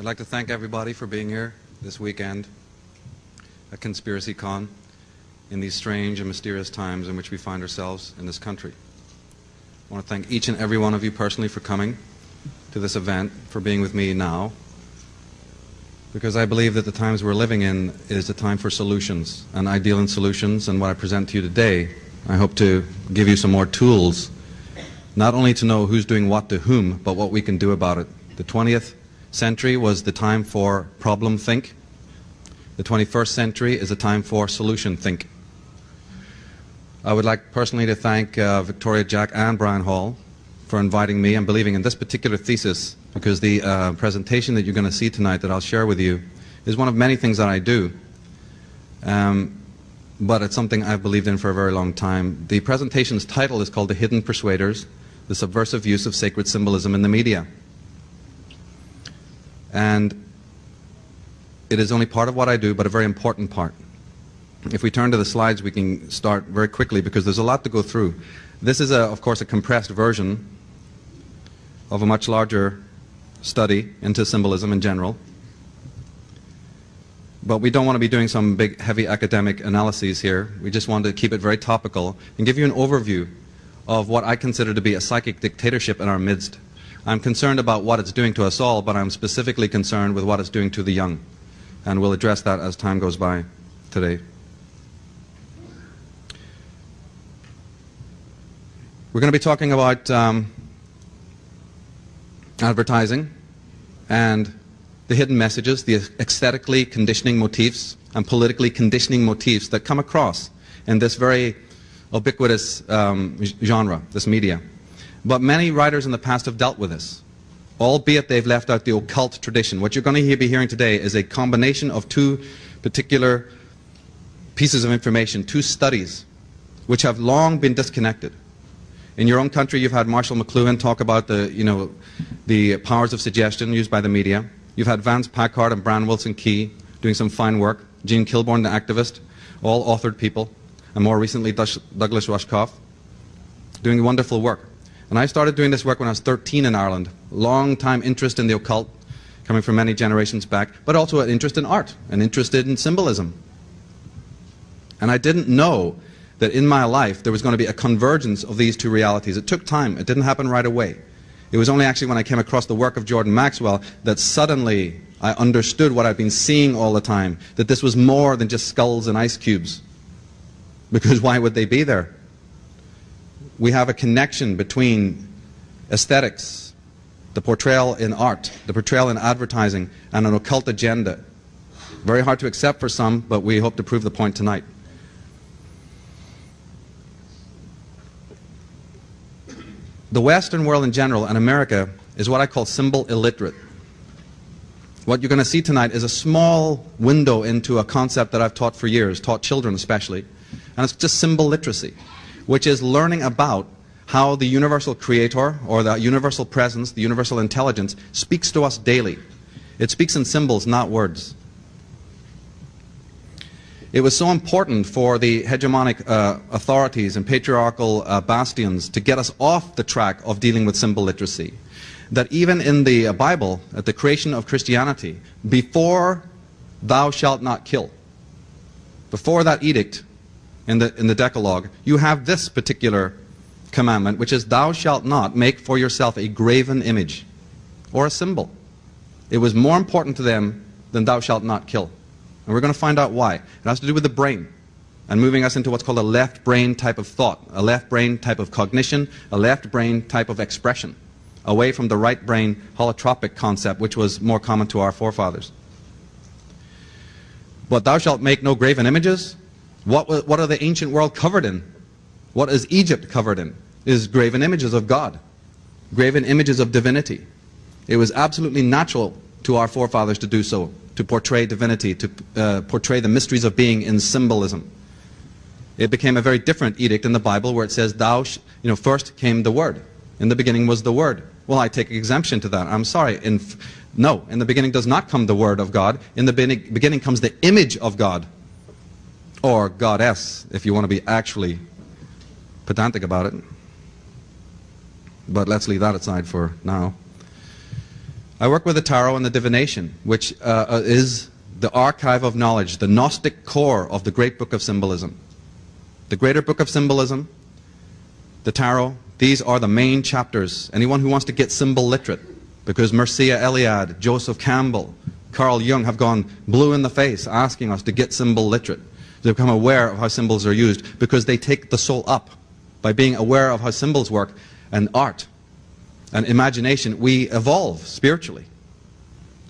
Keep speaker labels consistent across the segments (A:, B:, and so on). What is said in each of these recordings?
A: I'd like to thank everybody for being here this weekend at Conspiracy Con in these strange and mysterious times in which we find ourselves in this country. I want to thank each and every one of you personally for coming to this event, for being with me now, because I believe that the times we're living in is a time for solutions, and I deal in solutions, and what I present to you today, I hope to give you some more tools, not only to know who's doing what to whom, but what we can do about it. The 20th century was the time for problem think. The 21st century is a time for solution think. I would like personally to thank uh, Victoria Jack and Brian Hall for inviting me and believing in this particular thesis because the uh, presentation that you're going to see tonight that I'll share with you is one of many things that I do. Um, but it's something I've believed in for a very long time. The presentation's title is called The Hidden Persuaders, the Subversive Use of Sacred Symbolism in the Media. And it is only part of what I do, but a very important part. If we turn to the slides, we can start very quickly because there's a lot to go through. This is, a, of course, a compressed version of a much larger study into symbolism in general. But we don't want to be doing some big, heavy academic analyses here. We just want to keep it very topical and give you an overview of what I consider to be a psychic dictatorship in our midst. I'm concerned about what it's doing to us all, but I'm specifically concerned with what it's doing to the young. And we'll address that as time goes by today. We're going to be talking about um, advertising and the hidden messages, the aesthetically conditioning motifs and politically conditioning motifs that come across in this very ubiquitous um, genre, this media. But many writers in the past have dealt with this, albeit they've left out the occult tradition. What you're going to be hearing today is a combination of two particular pieces of information, two studies, which have long been disconnected. In your own country, you've had Marshall McLuhan talk about the, you know, the powers of suggestion used by the media. You've had Vance Packard and Brian Wilson Key doing some fine work. Jean Kilbourne, the activist, all authored people. And more recently, Douglas Rushkoff, doing wonderful work. And I started doing this work when I was 13 in Ireland. Long time interest in the occult, coming from many generations back, but also an interest in art, an interest in symbolism. And I didn't know that in my life there was going to be a convergence of these two realities. It took time. It didn't happen right away. It was only actually when I came across the work of Jordan Maxwell that suddenly I understood what I'd been seeing all the time, that this was more than just skulls and ice cubes. Because why would they be there? We have a connection between aesthetics, the portrayal in art, the portrayal in advertising, and an occult agenda. Very hard to accept for some, but we hope to prove the point tonight. The Western world in general and America is what I call symbol illiterate. What you're going to see tonight is a small window into a concept that I've taught for years, taught children especially, and it's just symbol literacy, which is learning about how the universal creator or the universal presence, the universal intelligence, speaks to us daily. It speaks in symbols, not words. It was so important for the hegemonic uh, authorities and patriarchal uh, bastions to get us off the track of dealing with symbol literacy. That even in the uh, Bible, at the creation of Christianity, before thou shalt not kill, before that edict in the, in the Decalogue, you have this particular commandment, which is thou shalt not make for yourself a graven image or a symbol. It was more important to them than thou shalt not kill. And we're going to find out why. It has to do with the brain and moving us into what's called a left brain type of thought, a left brain type of cognition, a left brain type of expression, away from the right brain holotropic concept, which was more common to our forefathers. But thou shalt make no graven images. What, what are the ancient world covered in? What is Egypt covered in? Is graven images of God, graven images of divinity. It was absolutely natural to our forefathers to do so to portray divinity, to uh, portray the mysteries of being in symbolism. It became a very different edict in the Bible where it says, Thou, you know, first came the Word. In the beginning was the Word. Well, I take exemption to that. I'm sorry. In, no, in the beginning does not come the Word of God. In the beginning comes the image of God. Or Goddess, if you want to be actually pedantic about it. But let's leave that aside for now. I work with the tarot and the divination, which uh, uh, is the archive of knowledge, the Gnostic core of the great book of symbolism. The greater book of symbolism, the tarot, these are the main chapters. Anyone who wants to get symbol literate, because Mircea Eliade, Joseph Campbell, Carl Jung have gone blue in the face asking us to get symbol literate, to become aware of how symbols are used, because they take the soul up. By being aware of how symbols work and art and imagination, we evolve spiritually.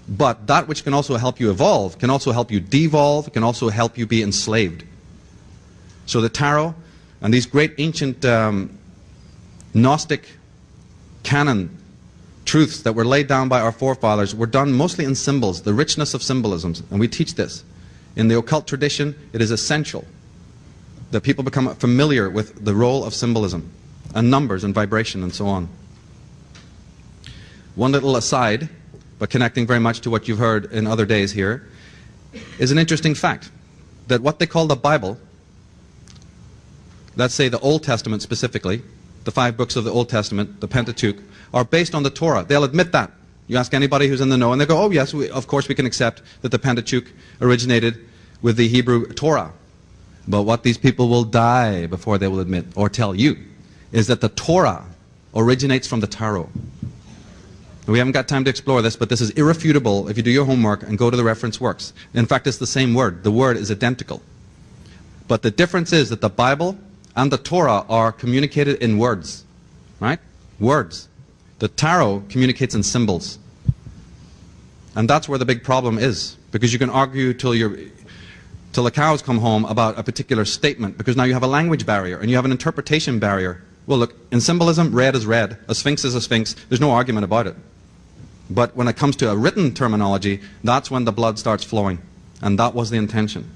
A: But that which can also help you evolve can also help you devolve, can also help you be enslaved. So the tarot and these great ancient um, Gnostic canon truths that were laid down by our forefathers were done mostly in symbols, the richness of symbolisms, and we teach this. In the occult tradition, it is essential that people become familiar with the role of symbolism and numbers and vibration and so on. One little aside, but connecting very much to what you've heard in other days here, is an interesting fact that what they call the Bible, let's say the Old Testament specifically, the five books of the Old Testament, the Pentateuch, are based on the Torah. They'll admit that. You ask anybody who's in the know, and they go, oh, yes, we, of course we can accept that the Pentateuch originated with the Hebrew Torah. But what these people will die before they will admit or tell you is that the Torah originates from the tarot. We haven't got time to explore this, but this is irrefutable if you do your homework and go to the reference works. In fact, it's the same word. The word is identical. But the difference is that the Bible and the Torah are communicated in words. Right? Words. The tarot communicates in symbols. And that's where the big problem is. Because you can argue till you're till the cows come home about a particular statement because now you have a language barrier and you have an interpretation barrier. Well, look, in symbolism, red is red. A sphinx is a sphinx. There's no argument about it. But when it comes to a written terminology, that's when the blood starts flowing. And that was the intention.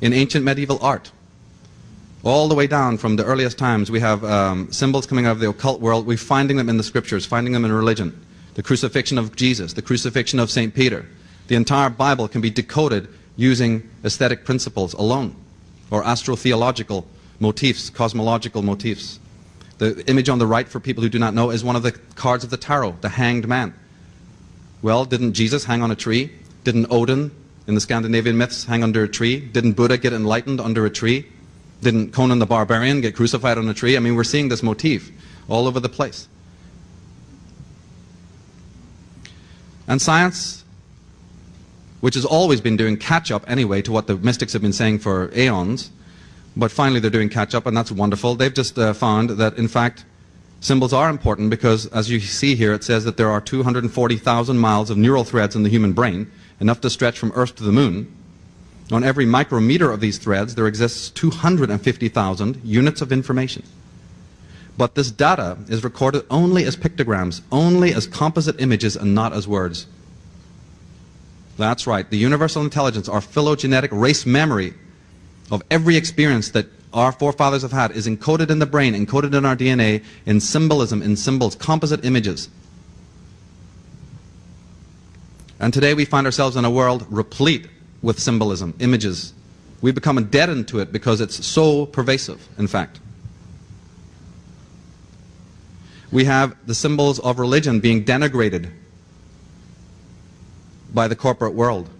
A: In ancient medieval art, all the way down from the earliest times, we have um, symbols coming out of the occult world. We're finding them in the scriptures, finding them in religion. The crucifixion of Jesus, the crucifixion of St. Peter. The entire Bible can be decoded using aesthetic principles alone, or astrotheological motifs, cosmological motifs. The image on the right, for people who do not know, is one of the cards of the tarot, the hanged man. Well, didn't Jesus hang on a tree? Didn't Odin, in the Scandinavian myths, hang under a tree? Didn't Buddha get enlightened under a tree? Didn't Conan the Barbarian get crucified on a tree? I mean, we're seeing this motif all over the place. And science, which has always been doing catch up anyway to what the mystics have been saying for aeons, but finally they're doing catch up, and that's wonderful. They've just uh, found that, in fact, symbols are important because, as you see here, it says that there are 240,000 miles of neural threads in the human brain, enough to stretch from Earth to the moon. On every micrometer of these threads, there exists 250,000 units of information. But this data is recorded only as pictograms, only as composite images, and not as words. That's right. The universal intelligence, our phylogenetic race memory, of every experience that our forefathers have had is encoded in the brain, encoded in our DNA, in symbolism, in symbols, composite images. And today we find ourselves in a world replete with symbolism, images. We become deadened to it because it's so pervasive, in fact. We have the symbols of religion being denigrated by the corporate world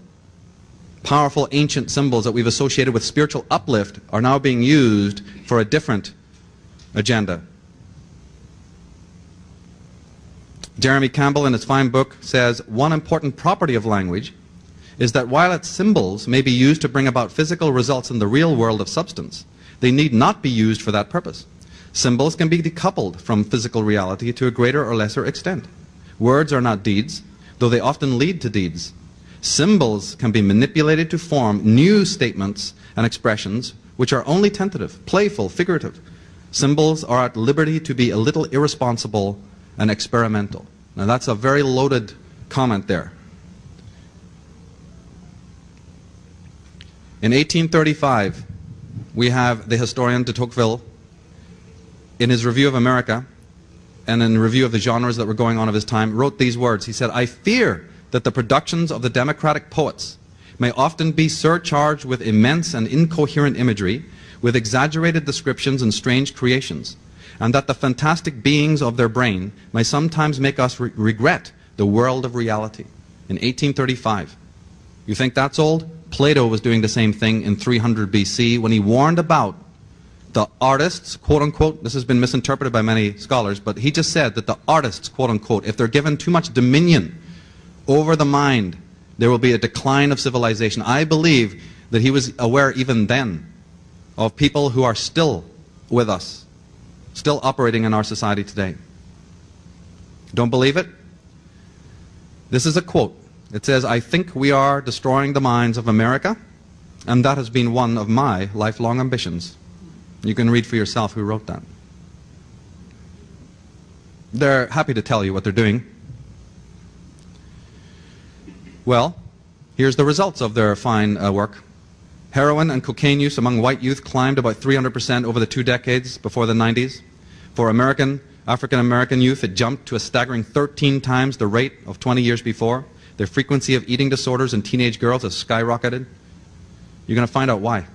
A: powerful ancient symbols that we've associated with spiritual uplift are now being used for a different agenda. Jeremy Campbell, in his fine book, says one important property of language is that while its symbols may be used to bring about physical results in the real world of substance, they need not be used for that purpose. Symbols can be decoupled from physical reality to a greater or lesser extent. Words are not deeds, though they often lead to deeds. Symbols can be manipulated to form new statements and expressions which are only tentative, playful, figurative. Symbols are at liberty to be a little irresponsible and experimental. Now that's a very loaded comment there. In 1835, we have the historian de Tocqueville in his review of America and in review of the genres that were going on of his time wrote these words. He said, I fear that the productions of the democratic poets may often be surcharged with immense and incoherent imagery, with exaggerated descriptions and strange creations, and that the fantastic beings of their brain may sometimes make us re- regret the world of reality. In 1835. You think that's old? Plato was doing the same thing in 300 BC when he warned about the artists, quote unquote, this has been misinterpreted by many scholars, but he just said that the artists, quote unquote, if they're given too much dominion over the mind, there will be a decline of civilization. I believe that he was aware even then of people who are still with us, still operating in our society today. Don't believe it? This is a quote. It says, I think we are destroying the minds of America, and that has been one of my lifelong ambitions. You can read for yourself who wrote that. They're happy to tell you what they're doing. Well, here's the results of their fine uh, work. Heroin and cocaine use among white youth climbed about 300% over the two decades before the 90s. For American, African American youth, it jumped to a staggering 13 times the rate of 20 years before. The frequency of eating disorders in teenage girls has skyrocketed. You're going to find out why.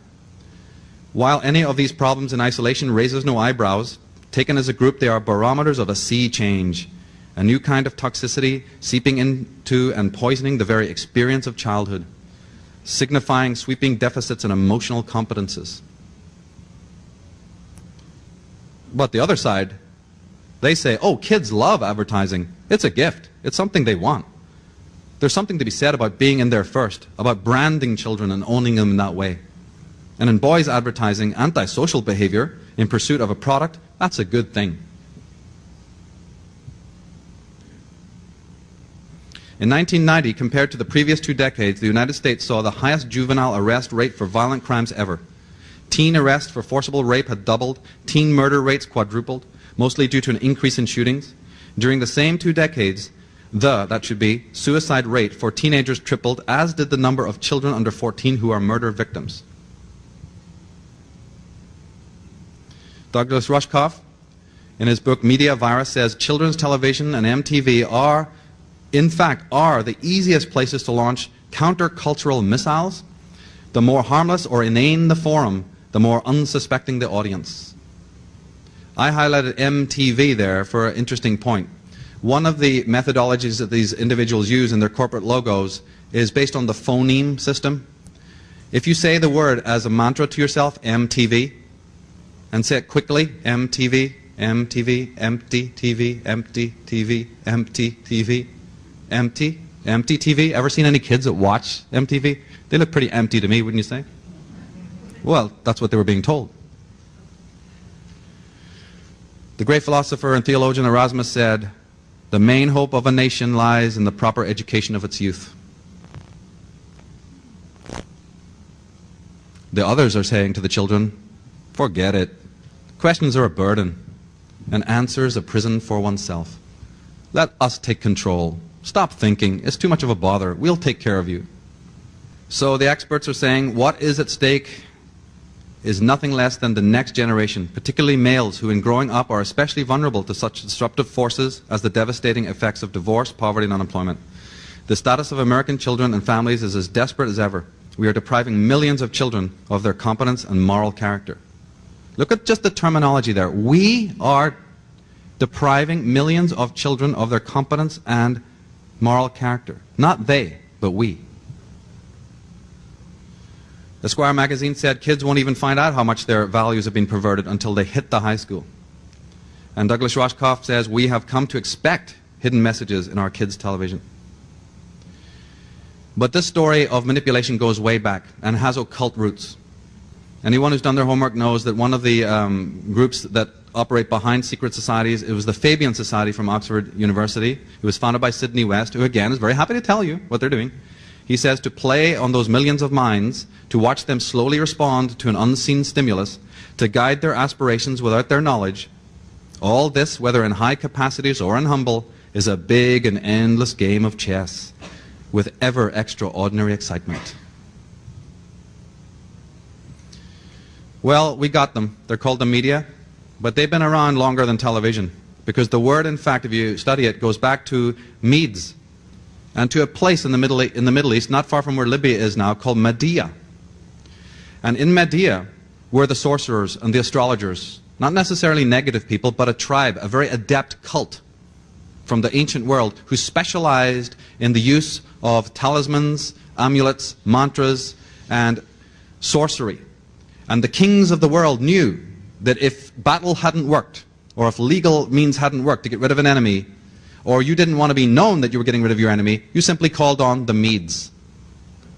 A: While any of these problems in isolation raises no eyebrows, taken as a group, they are barometers of a sea change, a new kind of toxicity seeping into and poisoning the very experience of childhood, signifying sweeping deficits in emotional competences. But the other side, they say, oh, kids love advertising. It's a gift. It's something they want. There's something to be said about being in there first, about branding children and owning them in that way. And in boys advertising antisocial behavior in pursuit of a product, that's a good thing. In 1990, compared to the previous two decades, the United States saw the highest juvenile arrest rate for violent crimes ever. Teen arrests for forcible rape had doubled, teen murder rates quadrupled, mostly due to an increase in shootings. During the same two decades, the, that should be, suicide rate for teenagers tripled, as did the number of children under 14 who are murder victims. Douglas Rushkoff, in his book Media Virus, says children's television and MTV are, in fact, are the easiest places to launch countercultural missiles. The more harmless or inane the forum, the more unsuspecting the audience. I highlighted MTV there for an interesting point. One of the methodologies that these individuals use in their corporate logos is based on the phoneme system. If you say the word as a mantra to yourself, MTV, and say it quickly MTV, MTV, empty TV, empty TV, empty TV, empty, empty TV. Ever seen any kids that watch MTV? They look pretty empty to me, wouldn't you say? Well, that's what they were being told. The great philosopher and theologian Erasmus said, The main hope of a nation lies in the proper education of its youth. The others are saying to the children, Forget it. Questions are a burden, and answers a prison for oneself. Let us take control. Stop thinking. It's too much of a bother. We'll take care of you. So the experts are saying what is at stake is nothing less than the next generation, particularly males who in growing up are especially vulnerable to such disruptive forces as the devastating effects of divorce, poverty, and unemployment. The status of American children and families is as desperate as ever. We are depriving millions of children of their competence and moral character. Look at just the terminology there. We are depriving millions of children of their competence and moral character. Not they, but we. Esquire magazine said kids won't even find out how much their values have been perverted until they hit the high school. And Douglas Rushkoff says we have come to expect hidden messages in our kids' television. But this story of manipulation goes way back and has occult roots. Anyone who's done their homework knows that one of the um, groups that operate behind secret societies, it was the Fabian Society from Oxford University. It was founded by Sidney West, who again is very happy to tell you what they're doing. He says to play on those millions of minds, to watch them slowly respond to an unseen stimulus, to guide their aspirations without their knowledge. All this, whether in high capacities or in humble, is a big and endless game of chess with ever extraordinary excitement. Well, we got them. They're called the media, but they've been around longer than television because the word, in fact, if you study it, goes back to Medes and to a place in the Middle, in the Middle East, not far from where Libya is now, called Media. And in Media were the sorcerers and the astrologers Not necessarily negative people, but a tribe, a very adept cult from the ancient world who specialized in the use of talismans, amulets, mantras, and sorcery. And the kings of the world knew that if battle hadn't worked, or if legal means hadn't worked to get rid of an enemy, or you didn't want to be known that you were getting rid of your enemy, you simply called on the Medes.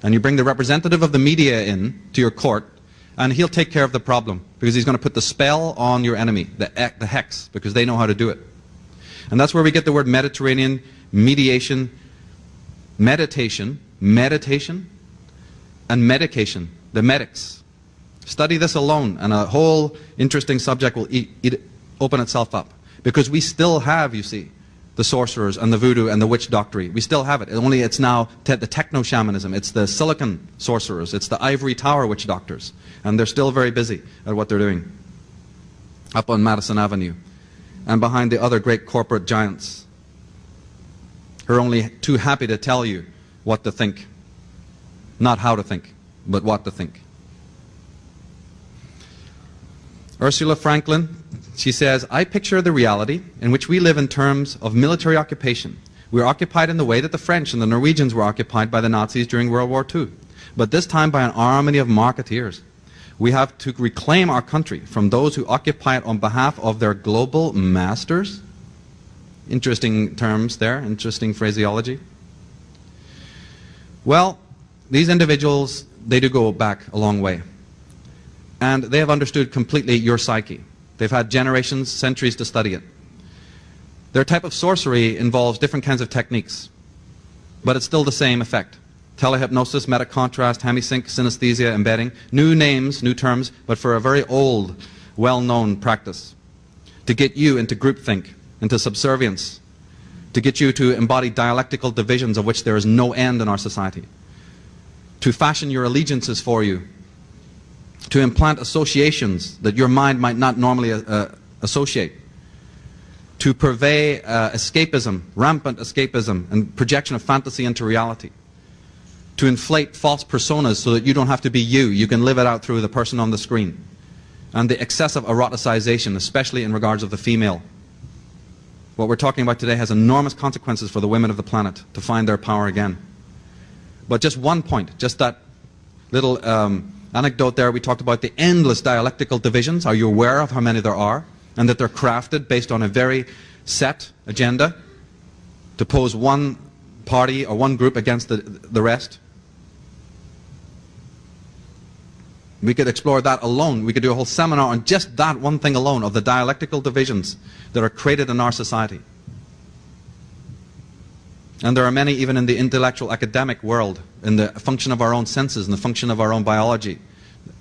A: And you bring the representative of the media in to your court, and he'll take care of the problem because he's going to put the spell on your enemy, the, the hex, because they know how to do it. And that's where we get the word Mediterranean, mediation, meditation, meditation, and medication, the medics. Study this alone, and a whole interesting subject will eat, eat, open itself up. Because we still have, you see, the sorcerers and the voodoo and the witch doctrine. We still have it. Only it's now te the techno shamanism. It's the silicon sorcerers. It's the ivory tower witch doctors. And they're still very busy at what they're doing up on Madison Avenue and behind the other great corporate giants who are only too happy to tell you what to think. Not how to think, but what to think. Ursula Franklin, she says, I picture the reality in which we live in terms of military occupation. We are occupied in the way that the French and the Norwegians were occupied by the Nazis during World War II, but this time by an army of marketeers. We have to reclaim our country from those who occupy it on behalf of their global masters. Interesting terms there, interesting phraseology. Well, these individuals, they do go back a long way. And they have understood completely your psyche. They've had generations, centuries to study it. Their type of sorcery involves different kinds of techniques, but it's still the same effect. Telehypnosis, metacontrast, hemisync, synesthesia, embedding. New names, new terms, but for a very old, well-known practice. To get you into groupthink, into subservience, to get you to embody dialectical divisions of which there is no end in our society, to fashion your allegiances for you, to implant associations that your mind might not normally uh, uh, associate, to purvey uh, escapism, rampant escapism, and projection of fantasy into reality, to inflate false personas so that you don't have to be you, you can live it out through the person on the screen, and the excessive eroticization, especially in regards of the female. What we're talking about today has enormous consequences for the women of the planet to find their power again. But just one point, just that little um, anecdote there, we talked about the endless dialectical divisions. Are you aware of how many there are? And that they're crafted based on a very set agenda to pose one party or one group against the, the rest. We could explore that alone. We could do a whole seminar on just that one thing alone of the dialectical divisions that are created in our society. And there are many even in the intellectual academic world, in the function of our own senses and the function of our own biology.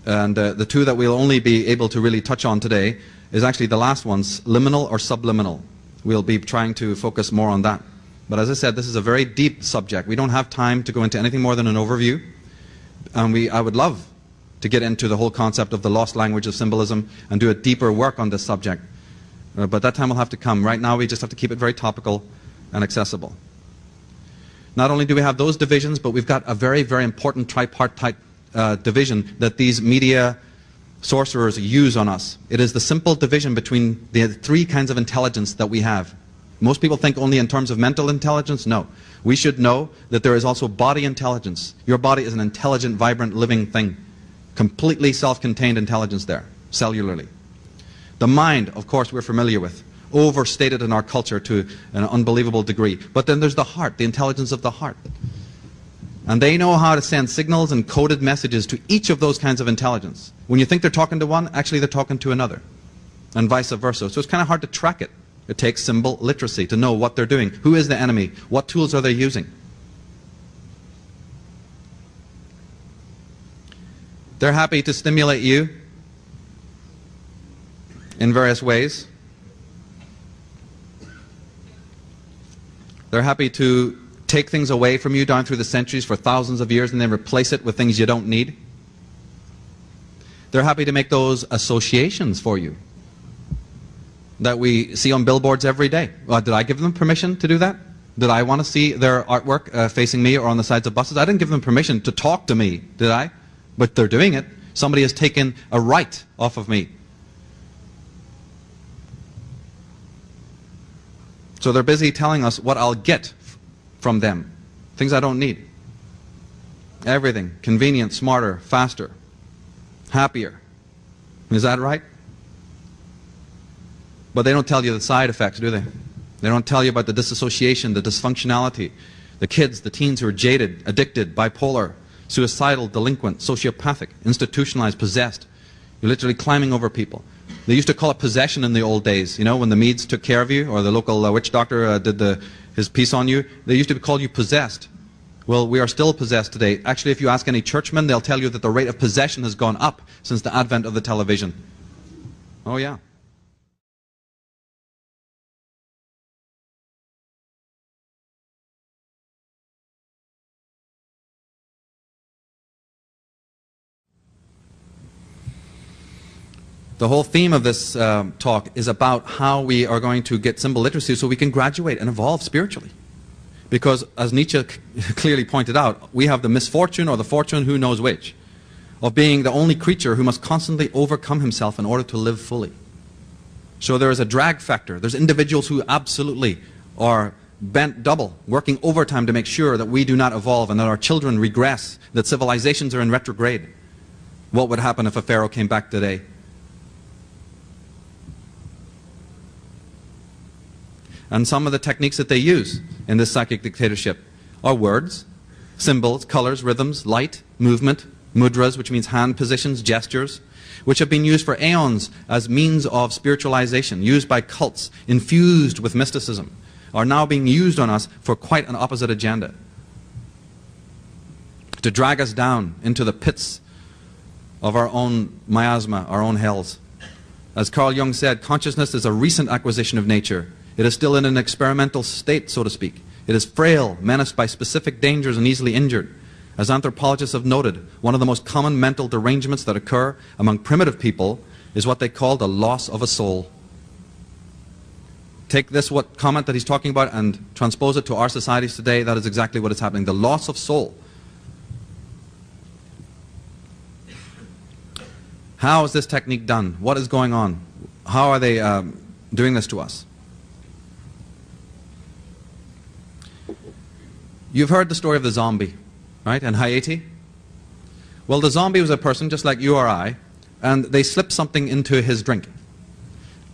A: And uh, the two that we'll only be able to really touch on today is actually the last ones, liminal or subliminal. We'll be trying to focus more on that. But as I said, this is a very deep subject. We don't have time to go into anything more than an overview. And we, I would love to get into the whole concept of the lost language of symbolism and do a deeper work on this subject. Uh, but that time will have to come. Right now, we just have to keep it very topical and accessible. Not only do we have those divisions, but we've got a very, very important tripartite uh, division that these media sorcerers use on us. It is the simple division between the three kinds of intelligence that we have. Most people think only in terms of mental intelligence. No. We should know that there is also body intelligence. Your body is an intelligent, vibrant, living thing. Completely self-contained intelligence there, cellularly. The mind, of course, we're familiar with overstated in our culture to an unbelievable degree. But then there's the heart, the intelligence of the heart. And they know how to send signals and coded messages to each of those kinds of intelligence. When you think they're talking to one, actually they're talking to another. And vice versa. So it's kind of hard to track it. It takes symbol literacy to know what they're doing. Who is the enemy? What tools are they using? They're happy to stimulate you in various ways. They're happy to take things away from you down through the centuries for thousands of years and then replace it with things you don't need. They're happy to make those associations for you that we see on billboards every day. Uh, did I give them permission to do that? Did I want to see their artwork uh, facing me or on the sides of buses? I didn't give them permission to talk to me, did I? But they're doing it. Somebody has taken a right off of me. So they're busy telling us what I'll get from them. Things I don't need. Everything. Convenient, smarter, faster, happier. Is that right? But they don't tell you the side effects, do they? They don't tell you about the disassociation, the dysfunctionality, the kids, the teens who are jaded, addicted, bipolar, suicidal, delinquent, sociopathic, institutionalized, possessed. You're literally climbing over people. They used to call it possession in the old days, you know, when the Medes took care of you or the local uh, witch doctor uh, did the, his piece on you. They used to call you possessed. Well, we are still possessed today. Actually, if you ask any churchmen, they'll tell you that the rate of possession has gone up since the advent of the television. Oh, yeah. The whole theme of this um, talk is about how we are going to get symbol literacy so we can graduate and evolve spiritually. Because, as Nietzsche clearly pointed out, we have the misfortune or the fortune, who knows which, of being the only creature who must constantly overcome himself in order to live fully. So there is a drag factor. There's individuals who absolutely are bent double, working overtime to make sure that we do not evolve and that our children regress, that civilizations are in retrograde. What would happen if a pharaoh came back today? And some of the techniques that they use in this psychic dictatorship are words, symbols, colors, rhythms, light, movement, mudras, which means hand positions, gestures, which have been used for aeons as means of spiritualization, used by cults, infused with mysticism, are now being used on us for quite an opposite agenda. To drag us down into the pits of our own miasma, our own hells. As Carl Jung said, consciousness is a recent acquisition of nature. It is still in an experimental state, so to speak. It is frail, menaced by specific dangers, and easily injured. As anthropologists have noted, one of the most common mental derangements that occur among primitive people is what they call the loss of a soul. Take this what comment that he's talking about and transpose it to our societies today. That is exactly what is happening. The loss of soul. How is this technique done? What is going on? How are they um, doing this to us? You've heard the story of the zombie, right, in Haiti? Well, the zombie was a person just like you or I, and they slipped something into his drink.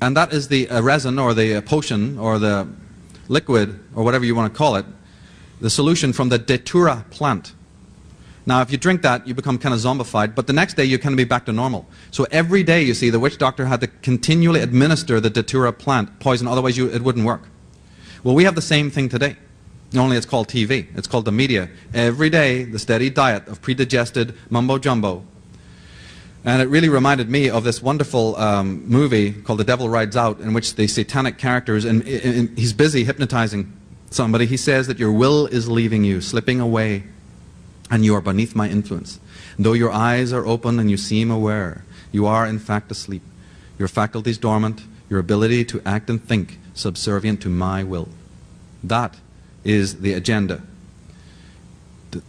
A: And that is the uh, resin or the uh, potion or the liquid or whatever you want to call it, the solution from the datura plant. Now, if you drink that, you become kind of zombified, but the next day you of be back to normal. So every day, you see, the witch doctor had to continually administer the datura plant poison, otherwise you, it wouldn't work. Well, we have the same thing today. Only it's called TV. It's called the media. Every day, the steady diet of predigested mumbo jumbo. And it really reminded me of this wonderful um, movie called The Devil Rides Out, in which the satanic characters, and, and he's busy hypnotizing somebody. He says that your will is leaving you, slipping away, and you are beneath my influence. Though your eyes are open and you seem aware, you are in fact asleep. Your faculties dormant, your ability to act and think subservient to my will. That is the agenda.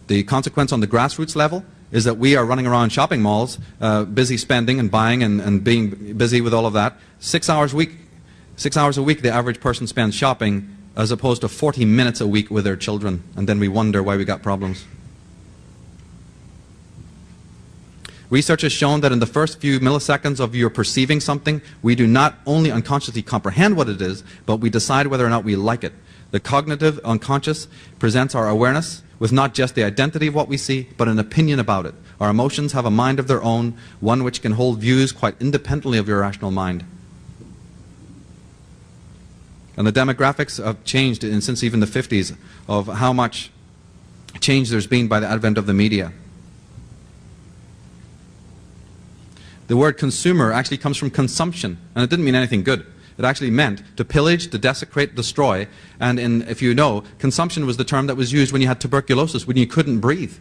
A: The, consequence on the grassroots level is that we are running around shopping malls, uh, busy spending and buying and, and being busy with all of that. Six hours a week, six hours a week, the average person spends shopping, as opposed to 40 minutes a week with their children, and then we wonder why we got problems. Research has shown that in the first few milliseconds of your perceiving something, we do not only unconsciously comprehend what it is, but we decide whether or not we like it. The cognitive unconscious presents our awareness with not just the identity of what we see, but an opinion about it. Our emotions have a mind of their own, one which can hold views quite independently of your rational mind. And the demographics have changed in, since even the 50s of how much change there's been by the advent of the media. The word consumer actually comes from consumption, and it didn't mean anything good. It actually meant to pillage, to desecrate, destroy. And in, if you know, consumption was the term that was used when you had tuberculosis, when you couldn't breathe,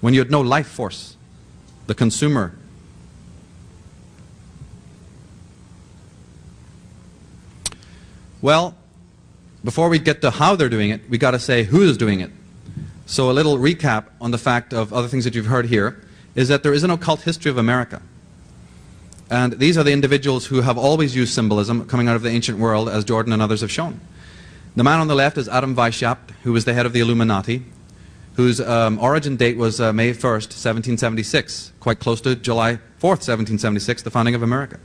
A: when you had no life force. The consumer. Well, before we get to how they're doing it, we got to say who is doing it. So a little recap on the fact of other things that you've heard here is that there is an occult history of America. And these are the individuals who have always used symbolism coming out of the ancient world, as Jordan and others have shown. The man on the left is Adam Weishaupt, who was the head of the Illuminati, whose um, origin date was uh, May 1st, 1776, quite close to July 4th, 1776, the founding of America.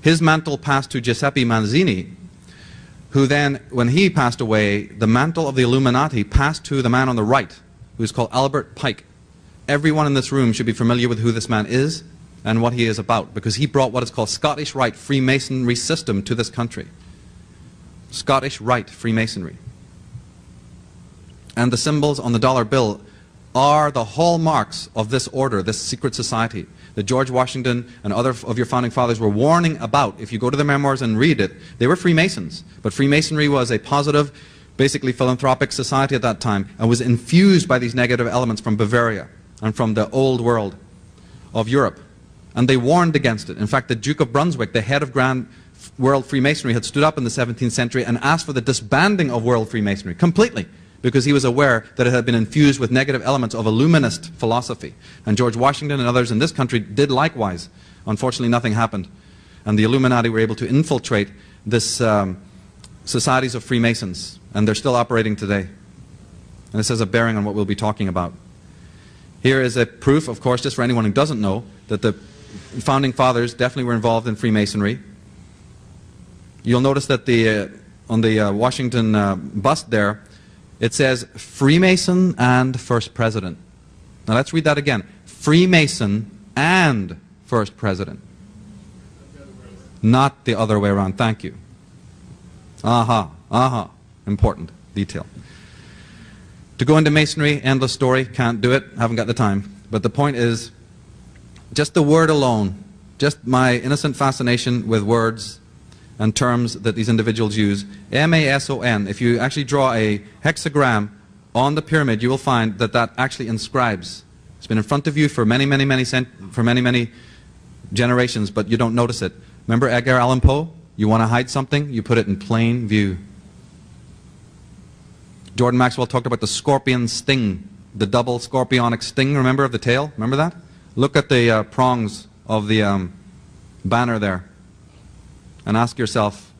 A: His mantle passed to Giuseppe Mazzini, who then, when he passed away, the mantle of the Illuminati passed to the man on the right, who's called Albert Pike. Everyone in this room should be familiar with who this man is and what he is about, because he brought what is called Scottish Rite Freemasonry system to this country. Scottish Rite Freemasonry. And the symbols on the dollar bill are the hallmarks of this order, this secret society that George Washington and other of your founding fathers were warning about. If you go to the memoirs and read it, they were Freemasons. But Freemasonry was a positive, basically philanthropic society at that time and was infused by these negative elements from Bavaria and from the old world of Europe. And they warned against it. In fact, the Duke of Brunswick, the head of Grand World Freemasonry had stood up in the 17th century and asked for the disbanding of World Freemasonry completely because he was aware that it had been infused with negative elements of Illuminist philosophy. And George Washington and others in this country did likewise. Unfortunately, nothing happened. And the Illuminati were able to infiltrate this um, societies of Freemasons, and they're still operating today. And this has a bearing on what we'll be talking about. Here is a proof, of course, just for anyone who doesn't know, that the founding fathers definitely were involved in Freemasonry. You'll notice that the, uh, on the uh, Washington uh, bust there, it says Freemason and First President. Now let's read that again. Freemason and First President. Not the other way around. Thank you. Aha, aha. Important detail. To go into Masonry, endless story, can't do it, haven't got the time. But the point is, just the word alone, just my innocent fascination with words and terms that these individuals use. M-A-S-O-N, if you actually draw a hexagram on the pyramid, you will find that that actually inscribes. It's been in front of you for many, many, many, for many, many generations, but you don't notice it. Remember Edgar Allan Poe? You want to hide something, you put it in plain view. Jordan Maxwell talked about the scorpion sting, the double scorpionic sting, remember, of the tail? Remember that? Look at the uh, prongs of the um, banner there and ask yourself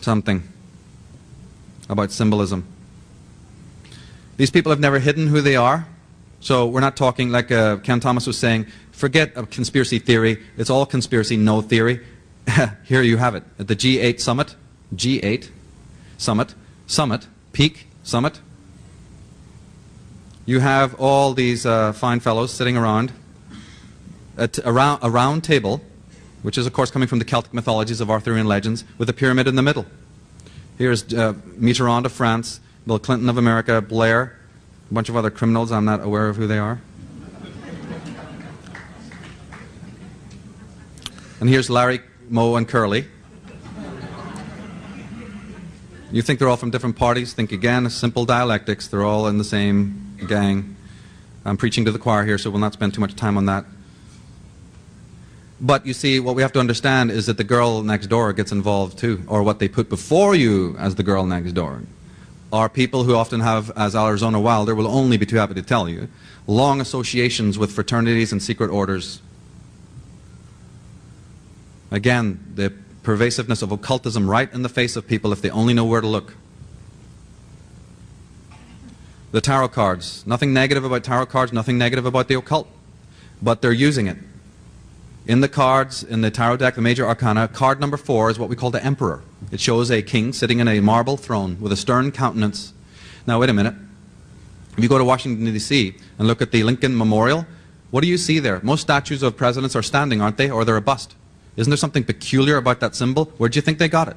A: something about symbolism. These people have never hidden who they are. So we're not talking like uh, Kenn Thomas was saying, forget a conspiracy theory. It's all conspiracy, no theory. Here you have it. At the G8 summit, G8 summit, summit, peak, summit, you have all these uh, fine fellows sitting around a round, a round table which is, of course, coming from the Celtic mythologies of Arthurian legends, with a pyramid in the middle. Here's uh, Mitterrand of France, Bill Clinton of America, Blair, a bunch of other criminals. I'm not aware of who they are. And here's Larry, Moe, and Curly. You think they're all from different parties? Think again, simple dialectics. They're all in the same gang. I'm preaching to the choir here, so we'll not spend too much time on that. But you see, what we have to understand is that the girl next door gets involved too, or what they put before you as the girl next door. Are people who often have, as Arizona Wilder will only be too happy to tell you, long associations with fraternities and secret orders. Again, the pervasiveness of occultism right in the face of people if they only know where to look. The tarot cards. Nothing negative about tarot cards, nothing negative about the occult. But they're using it. In the cards, in the tarot deck, the major arcana, card number four is what we call the emperor. It shows a king sitting in a marble throne with a stern countenance. Now, wait a minute. If you go to Washington, D.C. and look at the Lincoln Memorial, what do you see there? Most statues of presidents are standing, aren't they? Or they're a bust. Isn't there something peculiar about that symbol? Where do you think they got it?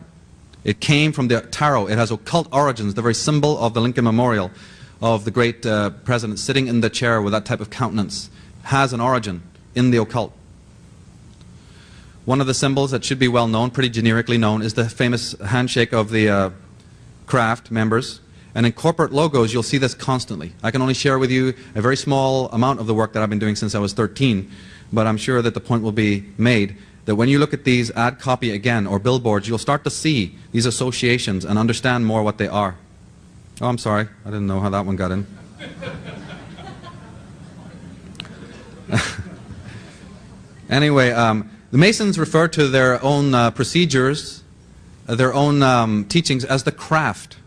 A: It came from the tarot. It has occult origins, the very symbol of the Lincoln Memorial of the great uh, president sitting in the chair with that type of countenance has an origin in the occult. One of the symbols that should be well known, pretty generically known, is the famous handshake of the uh, craft members. And in corporate logos, you'll see this constantly. I can only share with you a very small amount of the work that I've been doing since I was 13, but I'm sure that the point will be made that when you look at these ad copy again or billboards, you'll start to see these associations and understand more what they are. Oh, I'm sorry. I didn't know how that one got in. anyway, um, the Masons refer to their own uh, procedures their own um, teachings as the craft.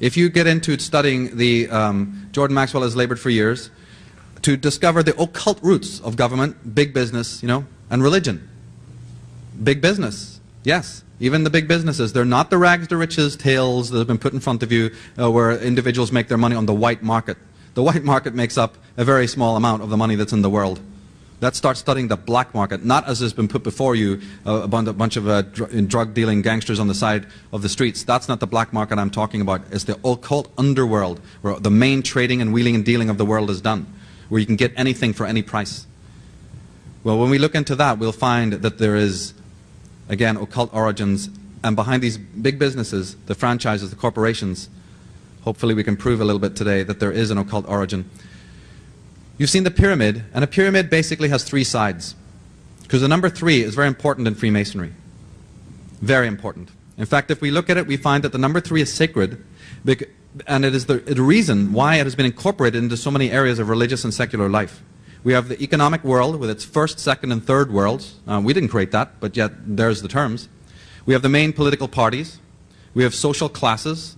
A: If you get into studying the, um, Jordan Maxwell has labored for years to discover the occult roots of government, big business, you know, and religion. Big business, yes. Even the big businesses, they're not the rags to riches tales that have been put in front of you uh, where individuals make their money on the white market. The white market makes up a very small amount of the money that's in the world. Let's start studying the black market, not as has been put before you, uh, a bunch of uh, dr drug dealing gangsters on the side of the streets. That's not the black market I'm talking about. It's the occult underworld, where the main trading and wheeling and dealing of the world is done, where you can get anything for any price. Well, when we look into that, we'll find that there is again, occult origins, and behind these big businesses, the franchises, the corporations, hopefully we can prove a little bit today that there is an occult origin. You've seen the pyramid, and a pyramid basically has three sides. Because the number three is very important in Freemasonry. Very important. In fact, if we look at it, we find that the number three is sacred, and it is the, the reason why it has been incorporated into so many areas of religious and secular life. We have the economic world with its first, second, and third worlds. Uh, we didn't create that, but yet there's the terms. We have the main political parties. We have social classes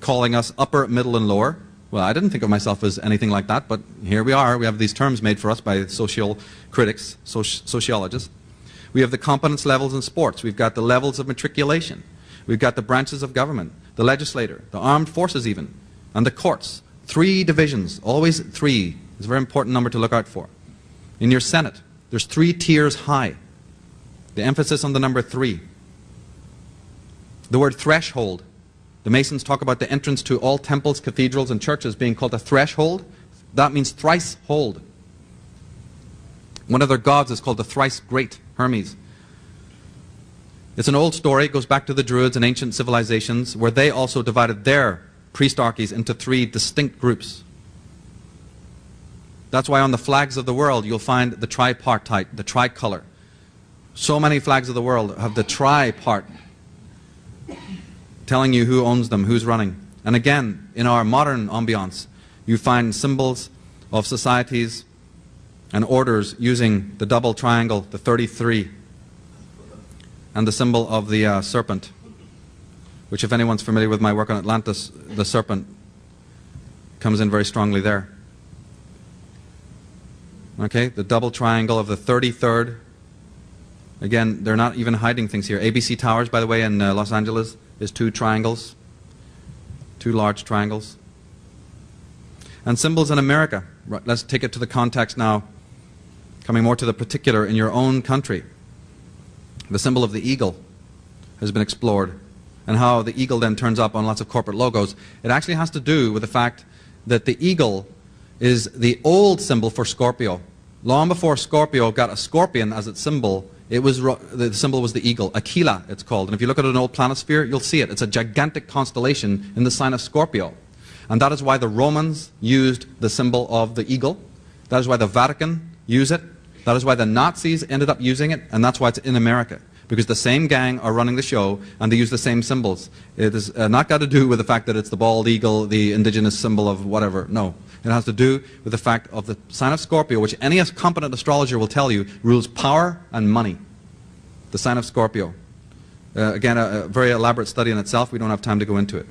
A: calling us upper, middle, and lower. Well, I didn't think of myself as anything like that, but here we are. We have these terms made for us by social critics, soci sociologists. We have the competence levels in sports. We've got the levels of matriculation. We've got the branches of government, the legislator, the armed forces even, and the courts. Three divisions, always three it's a very important number to look out for. In your Senate, there's three tiers high. The emphasis on the number three. The word threshold. The Masons talk about the entrance to all temples, cathedrals, and churches being called a threshold. That means thrice hold. One of their gods is called the thrice great, Hermes. It's an old story. It goes back to the Druids and ancient civilizations where they also divided their priestarchies into three distinct groups. That's why on the flags of the world you'll find the tripartite, the tricolor. So many flags of the world have the tri part, telling you who owns them, who's running. And again, in our modern ambiance, you find symbols of societies and orders using the double triangle, the 33, and the symbol of the uh, serpent, which if anyone's familiar with my work on Atlantis, the serpent comes in very strongly there. Okay, the double triangle of the 33rd. Again, they're not even hiding things here. ABC Towers, by the way, in uh, Los Angeles is two triangles, two large triangles. And symbols in America. Let's take it to the context now, coming more to the particular in your own country. The symbol of the eagle has been explored, and how the eagle then turns up on lots of corporate logos. It actually has to do with the fact that the eagle is the old symbol for Scorpio. Long before Scorpio got a scorpion as its symbol, it was the symbol was the eagle, Aquila it's called. And if you look at an old planisphere, you'll see it. It's a gigantic constellation in the sign of Scorpio. And that is why the Romans used the symbol of the eagle. That is why the Vatican used it. That is why the Nazis ended up using it, and that's why it's in America. Because the same gang are running the show, and they use the same symbols. It has uh, not got to do with the fact that it's the bald eagle, the indigenous symbol of whatever. No. It has to do with the fact of the sign of Scorpio, which any competent astrologer will tell you rules power and money. The sign of Scorpio. Uh, again, a, a, very elaborate study in itself. We don't have time to go into it.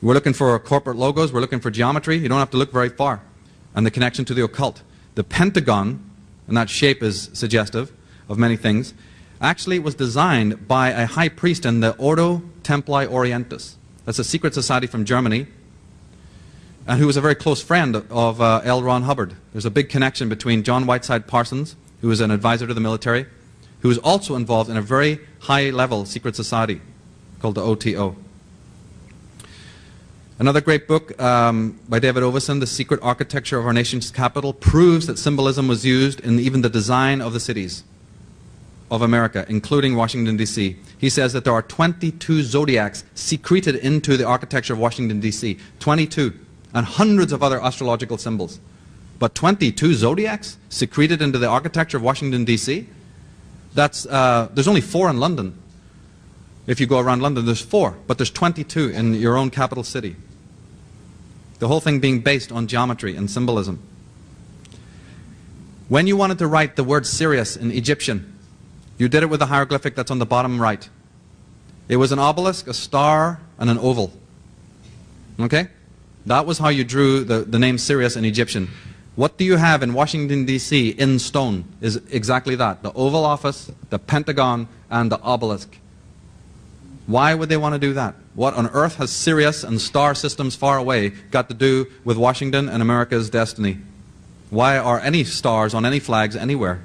A: We're looking for corporate logos. We're looking for geometry. You don't have to look very far. And the connection to the occult. The pentagon, and that shape is suggestive of many things, actually it was designed by a high priest in the Ordo Templi Orientis. That's a secret society from Germany and who was a very close friend of uh, L. Ron Hubbard. There's a big connection between John Whiteside Parsons, who was an advisor to the military, who was also involved in a very high-level secret society called the OTO. Another great book um, by David Ovason, The Secret Architecture of Our Nation's Capital, proves that symbolism was used in even the design of the cities of America, including Washington, D.C. He says that there are 22 zodiacs secreted into the architecture of Washington, D.C. 22 and hundreds of other astrological symbols. But 22 zodiacs secreted into the architecture of Washington, D.C.? That's, uh, there's only four in London. If you go around London, there's four, but there's 22 in your own capital city. The whole thing being based on geometry and symbolism. When you wanted to write the word Sirius in Egyptian, You did it with the hieroglyphic that's on the bottom right. It was an obelisk, a star, and an oval. Okay? That was how you drew the, the name Sirius in Egyptian. What do you have in Washington, D.C. in stone is exactly that. The Oval Office, the Pentagon, and the obelisk. Why would they want to do that? What on earth has Sirius and star systems far away got to do with Washington and America's destiny? Why are any stars on any flags anywhere?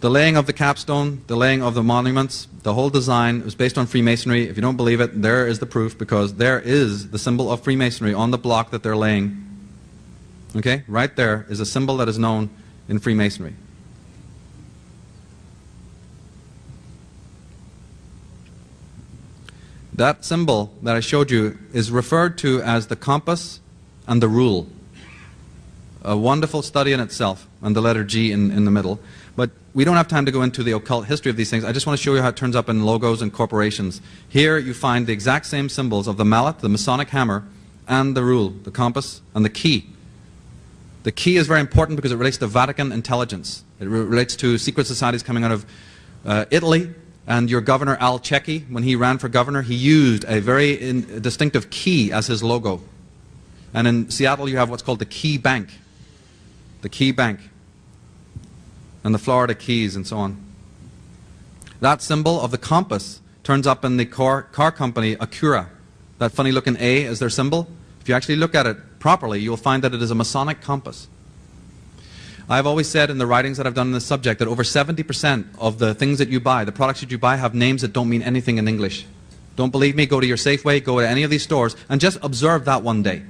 A: The laying of the capstone, the laying of the monuments, the whole design was based on Freemasonry. If you don't believe it, there is the proof because there is the symbol of Freemasonry on the block that they're laying. Okay? Right there is a symbol that is known in Freemasonry. That symbol that I showed you is referred to as the compass and the rule. A wonderful study in itself, and the letter G in, in the middle. But we don't have time to go into the occult history of these things. I just want to show you how it turns up in logos and corporations. Here you find the exact same symbols of the mallet, the Masonic hammer, and the rule, the compass, and the key. The key is very important because it relates to Vatican intelligence. It re relates to secret societies coming out of uh, Italy, and your governor, Al Checchi, when he ran for governor, he used a very in, distinctive key as his logo. And in Seattle, you have what's called the Key Bank. The Key Bank and the Florida Keys and so on. That symbol of the compass turns up in the car, car company Acura. That funny looking A is their symbol. If you actually look at it properly, you'll find that it is a Masonic compass. I've always said in the writings that I've done on this subject that over 70% of the things that you buy, the products that you buy, have names that don't mean anything in English. Don't believe me? Go to your Safeway, go to any of these stores, and just observe that one day.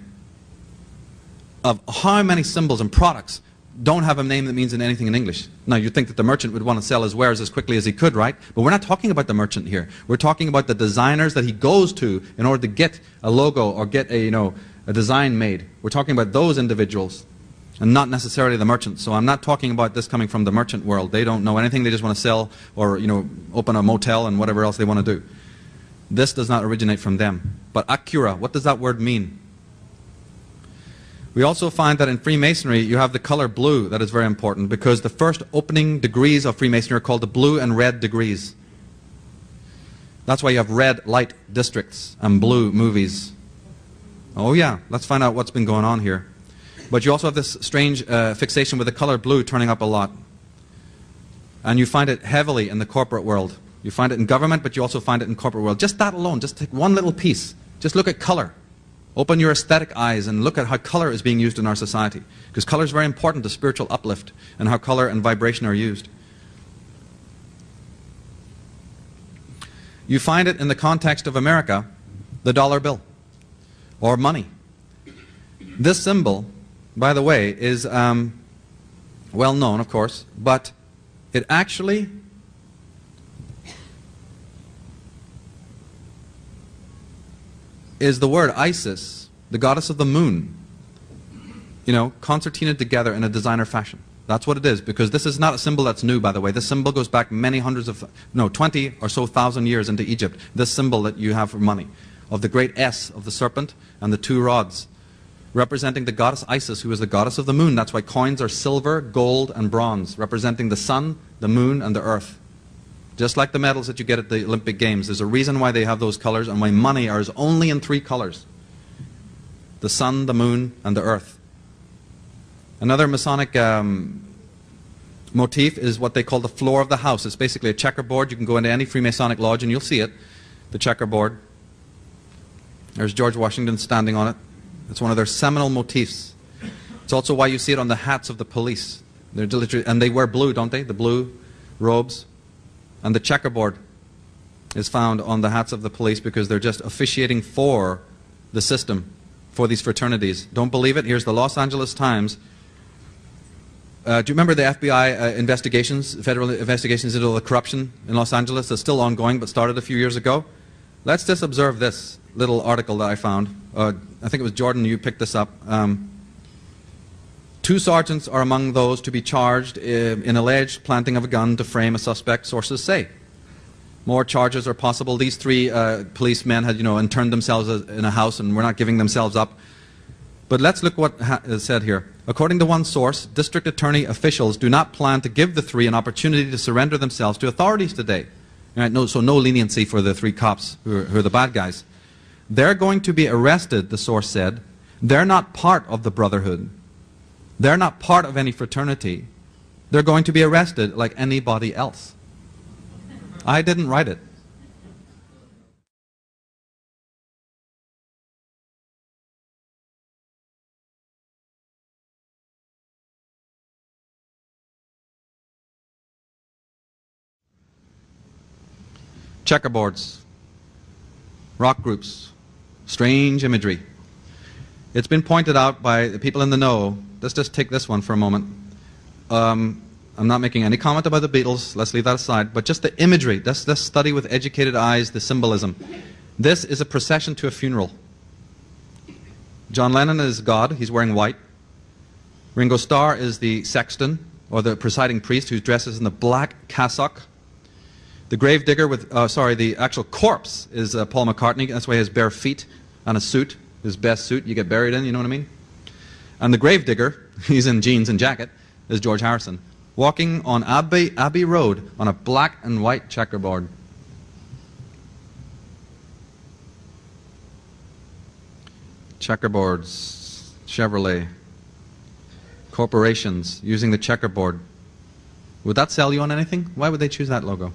A: Of how many symbols and products don't have a name that means anything in English. Now, you'd think that the merchant would want to sell his wares as quickly as he could, right? But we're not talking about the merchant here. We're talking about the designers that he goes to in order to get a logo or get a, you know, a design made. We're talking about those individuals and not necessarily the merchants. So I'm not talking about this coming from the merchant world. They don't know anything. They just want to sell or, you know, open a motel and whatever else they want to do. This does not originate from them. But Acura, what does that word mean? We also find that in Freemasonry you have the color blue that is very important because the first opening degrees of Freemasonry are called the blue and red degrees. That's why you have red light districts and blue movies. Oh yeah, let's find out what's been going on here. But you also have this strange uh, fixation with the color blue turning up a lot. And you find it heavily in the corporate world. You find it in government, but you also find it in corporate world. Just that alone, just take one little piece. Just look at color. Open your aesthetic eyes and look at how color is being used in our society. Because color is very important to spiritual uplift and how color and vibration are used. You find it in the context of America, the dollar bill, or money. This symbol, by the way, is um, well known, of course, but it actually is the word Isis, the goddess of the moon, you know, concertinaed together in a designer fashion. That's what it is, because this is not a symbol that's new, by the way. This symbol goes back many hundreds of, no, 20 or so thousand years into Egypt. This symbol that you have for money, of the great S of the serpent and the two rods, representing the goddess Isis, who is the goddess of the moon. That's why coins are silver, gold, and bronze, representing the sun, the moon, and the earth. Just like the medals that you get at the Olympic Games, there's a reason why they have those colors and why money is only in three colors the sun, the moon, and the earth. Another Masonic um, motif is what they call the floor of the house. It's basically a checkerboard. You can go into any Freemasonic lodge and you'll see it, the checkerboard. There's George Washington standing on it. It's one of their seminal motifs. It's also why you see it on the hats of the police. They're and they wear blue, don't they? The blue robes. And the checkerboard is found on the hats of the police because they're just officiating for the system, for these fraternities. Don't believe it? Here's the Los Angeles Times. Uh, do you remember the FBI uh, investigations, federal investigations into the corruption in Los Angeles? That's still ongoing, but started a few years ago. Let's just observe this little article that I found. Uh, I think it was Jordan, you picked this up. Um, Two sergeants are among those to be charged in alleged planting of a gun to frame a suspect, sources say. More charges are possible. These three uh, policemen had, you know, interned themselves in a house and were not giving themselves up. But let's look what ha- is said here. According to one source, district attorney officials do not plan to give the three an opportunity to surrender themselves to authorities today. No, so no leniency for the three cops who are, who are the bad guys. They're going to be arrested, the source said. They're not part of the brotherhood. They're not part of any fraternity. They're going to be arrested like anybody else. I didn't write it. Checkerboards, rock groups, strange imagery. It's been pointed out by the people in the know. Let's just take this one for a moment. Um, I'm not making any comment about the Beatles. Let's leave that aside. But just the imagery. Let's, let's study with educated eyes the symbolism. This is a procession to a funeral. John Lennon is God. He's wearing white. Ringo Starr is the sexton, or the presiding priest, who dresses in the black cassock. The grave digger with, uh, sorry, the actual corpse is uh, Paul McCartney. That's why he has bare feet and a suit, his best suit you get buried in, you know what I mean? And the grave digger, he's in jeans and jacket, is George Harrison, walking on Abbey, Abbey Road on a black and white checkerboard. Checkerboards, Chevrolet, corporations using the checkerboard. Would that sell you on anything? Why would they choose that logo?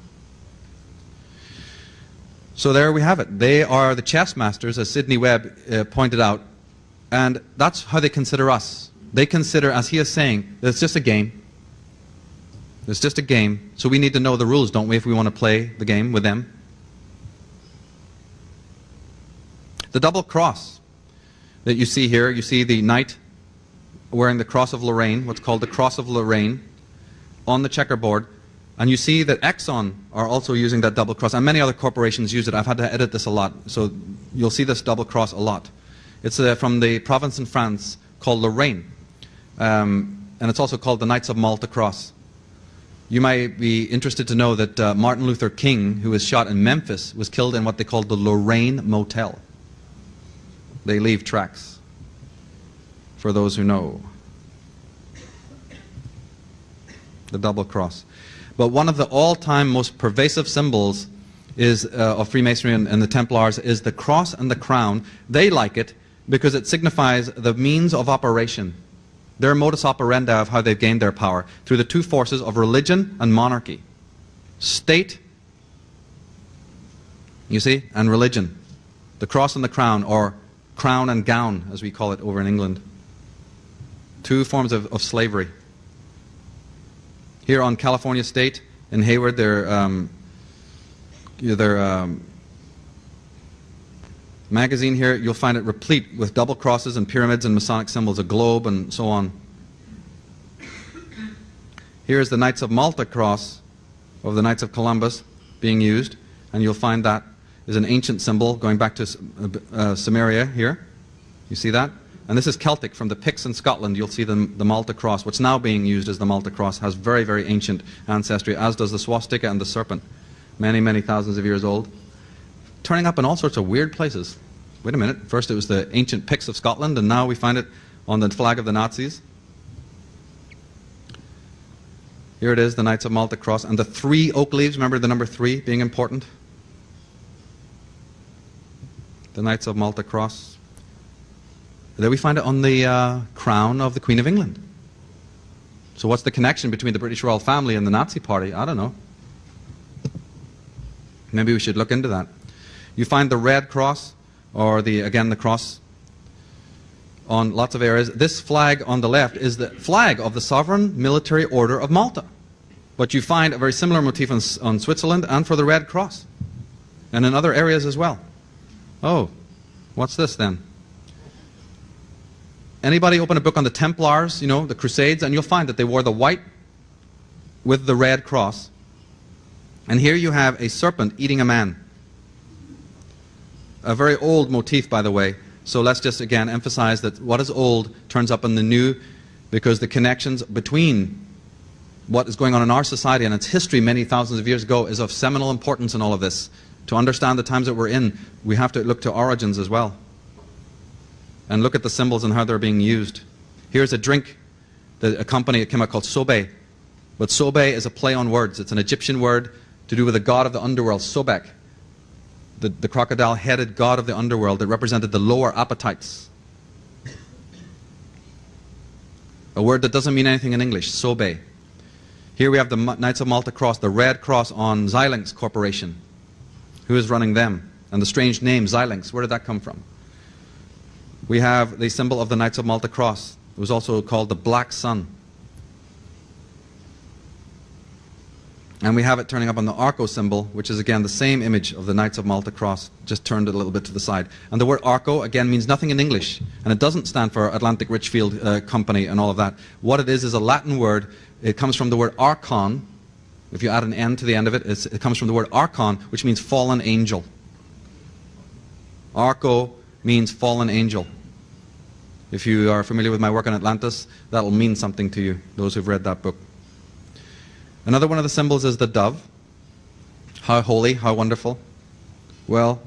A: So there we have it. They are the chess masters, as Sidney Webb uh, pointed out, and that's how they consider us. They consider, as he is saying, that it's just a game. It's just a game. So we need to know the rules, don't we, if we want to play the game with them? The double cross that you see here, you see the knight wearing the cross of Lorraine, what's called the cross of Lorraine, on the checkerboard. And you see that Exxon are also using that double cross, and many other corporations use it. I've had to edit this a lot, so you'll see this double cross a lot. It's uh, from the province in France called Lorraine, um, and it's also called the Knights of Malta Cross. You might be interested to know that uh, Martin Luther King, who was shot in Memphis, was killed in what they called the Lorraine Motel. They leave tracks, for those who know. The double cross. But one of the all-time most pervasive symbols is, uh, of Freemasonry and, and the Templars is the cross and the crown. They like it because it signifies the means of operation, their modus operandi of how they've gained their power, through the two forces of religion and monarchy. State, you see, and religion. The cross and the crown, or crown and gown, as we call it over in England. Two forms of, of slavery. Here on California State in Hayward, their, um, their um, magazine here, you'll find it replete with double crosses and pyramids and Masonic symbols, a globe and so on. Here is the Knights of Malta cross of the Knights of Columbus being used, and you'll find that is an ancient symbol going back to uh, Samaria here. You see that? And this is Celtic from the Picts in Scotland. You'll see the, the Malta cross. What's now being used as the Malta cross has very, very ancient ancestry, as does the swastika and the serpent. Many, many thousands of years old. Turning up in all sorts of weird places. Wait a minute. First it was the ancient Picts of Scotland, and now we find it on the flag of the Nazis. Here it is, the Knights of Malta cross. And the three oak leaves, remember the number three being important? The Knights of Malta cross. There we find it on the uh, crown of the Queen of England. So what's the connection between the British royal family and the Nazi party? I don't know. Maybe we should look into that. You find the red cross, or the again the cross, on lots of areas. This flag on the left is the flag of the Sovereign Military Order of Malta. But you find a very similar motif on, on Switzerland and for the Red Cross, and in other areas as well. Oh, what's this then? Anybody open a book on the Templars, you know, the Crusades, and you'll find that they wore the white with the red cross. And here you have a serpent eating a man. A very old motif, by the way. So let's just again emphasize that what is old turns up in the new because the connections between what is going on in our society and its history many thousands of years ago is of seminal importance in all of this. To understand the times that we're in, we have to look to origins as well. And look at the symbols and how they're being used. Here's a drink that a company that came out called Sobe. But Sobe is a play on words. It's an Egyptian word to do with the god of the underworld, Sobek, the, the crocodile headed god of the underworld that represented the lower appetites. A word that doesn't mean anything in English, Sobe. Here we have the Knights of Malta Cross, the red cross on Xilinx Corporation. Who is running them? And the strange name, Xilinx, where did that come from? We have the symbol of the Knights of Malta Cross. It was also called the Black Sun. And we have it turning up on the Arco symbol, which is again the same image of the Knights of Malta cross, just turned a little bit to the side. And the word Arco, again, means nothing in English. And it doesn't stand for Atlantic Richfield uh, Company and all of that. What it is is a Latin word. It comes from the word archon. If you add an N to the end of it, it comes from the word archon, which means fallen angel. Arco means fallen angel. If you are familiar with my work on Atlantis, that will mean something to you, those who've read that book. Another one of the symbols is the dove. How holy, how wonderful. Well,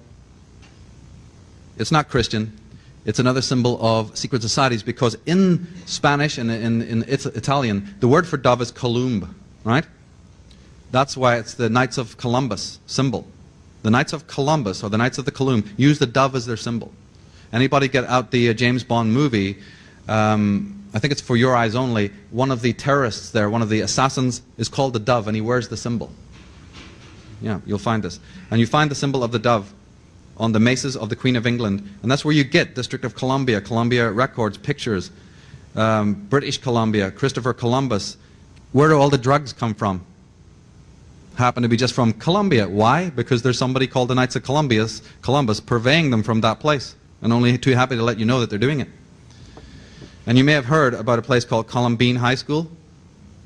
A: it's not Christian. It's another symbol of secret societies because in Spanish and in, in, in Italian, the word for dove is columb, right? That's why it's the Knights of Columbus symbol. The Knights of Columbus, or the Knights of the Columb, use the dove as their symbol. Anybody get out the uh, James Bond movie? Um, I think it's for your eyes only, one of the terrorists there, one of the assassins, is called the dove, and he wears the symbol. Yeah, you'll find this. And you find the symbol of the dove on the maces of the Queen of England, and that's where you get District of Columbia, Columbia Records, pictures, um, British Columbia, Christopher Columbus. Where do all the drugs come from? Happen to be just from Columbia. Why? Because there's somebody called the Knights of Columbus, Columbus purveying them from that place, and only too happy to let you know that they're doing it. And you may have heard about a place called Columbine High School,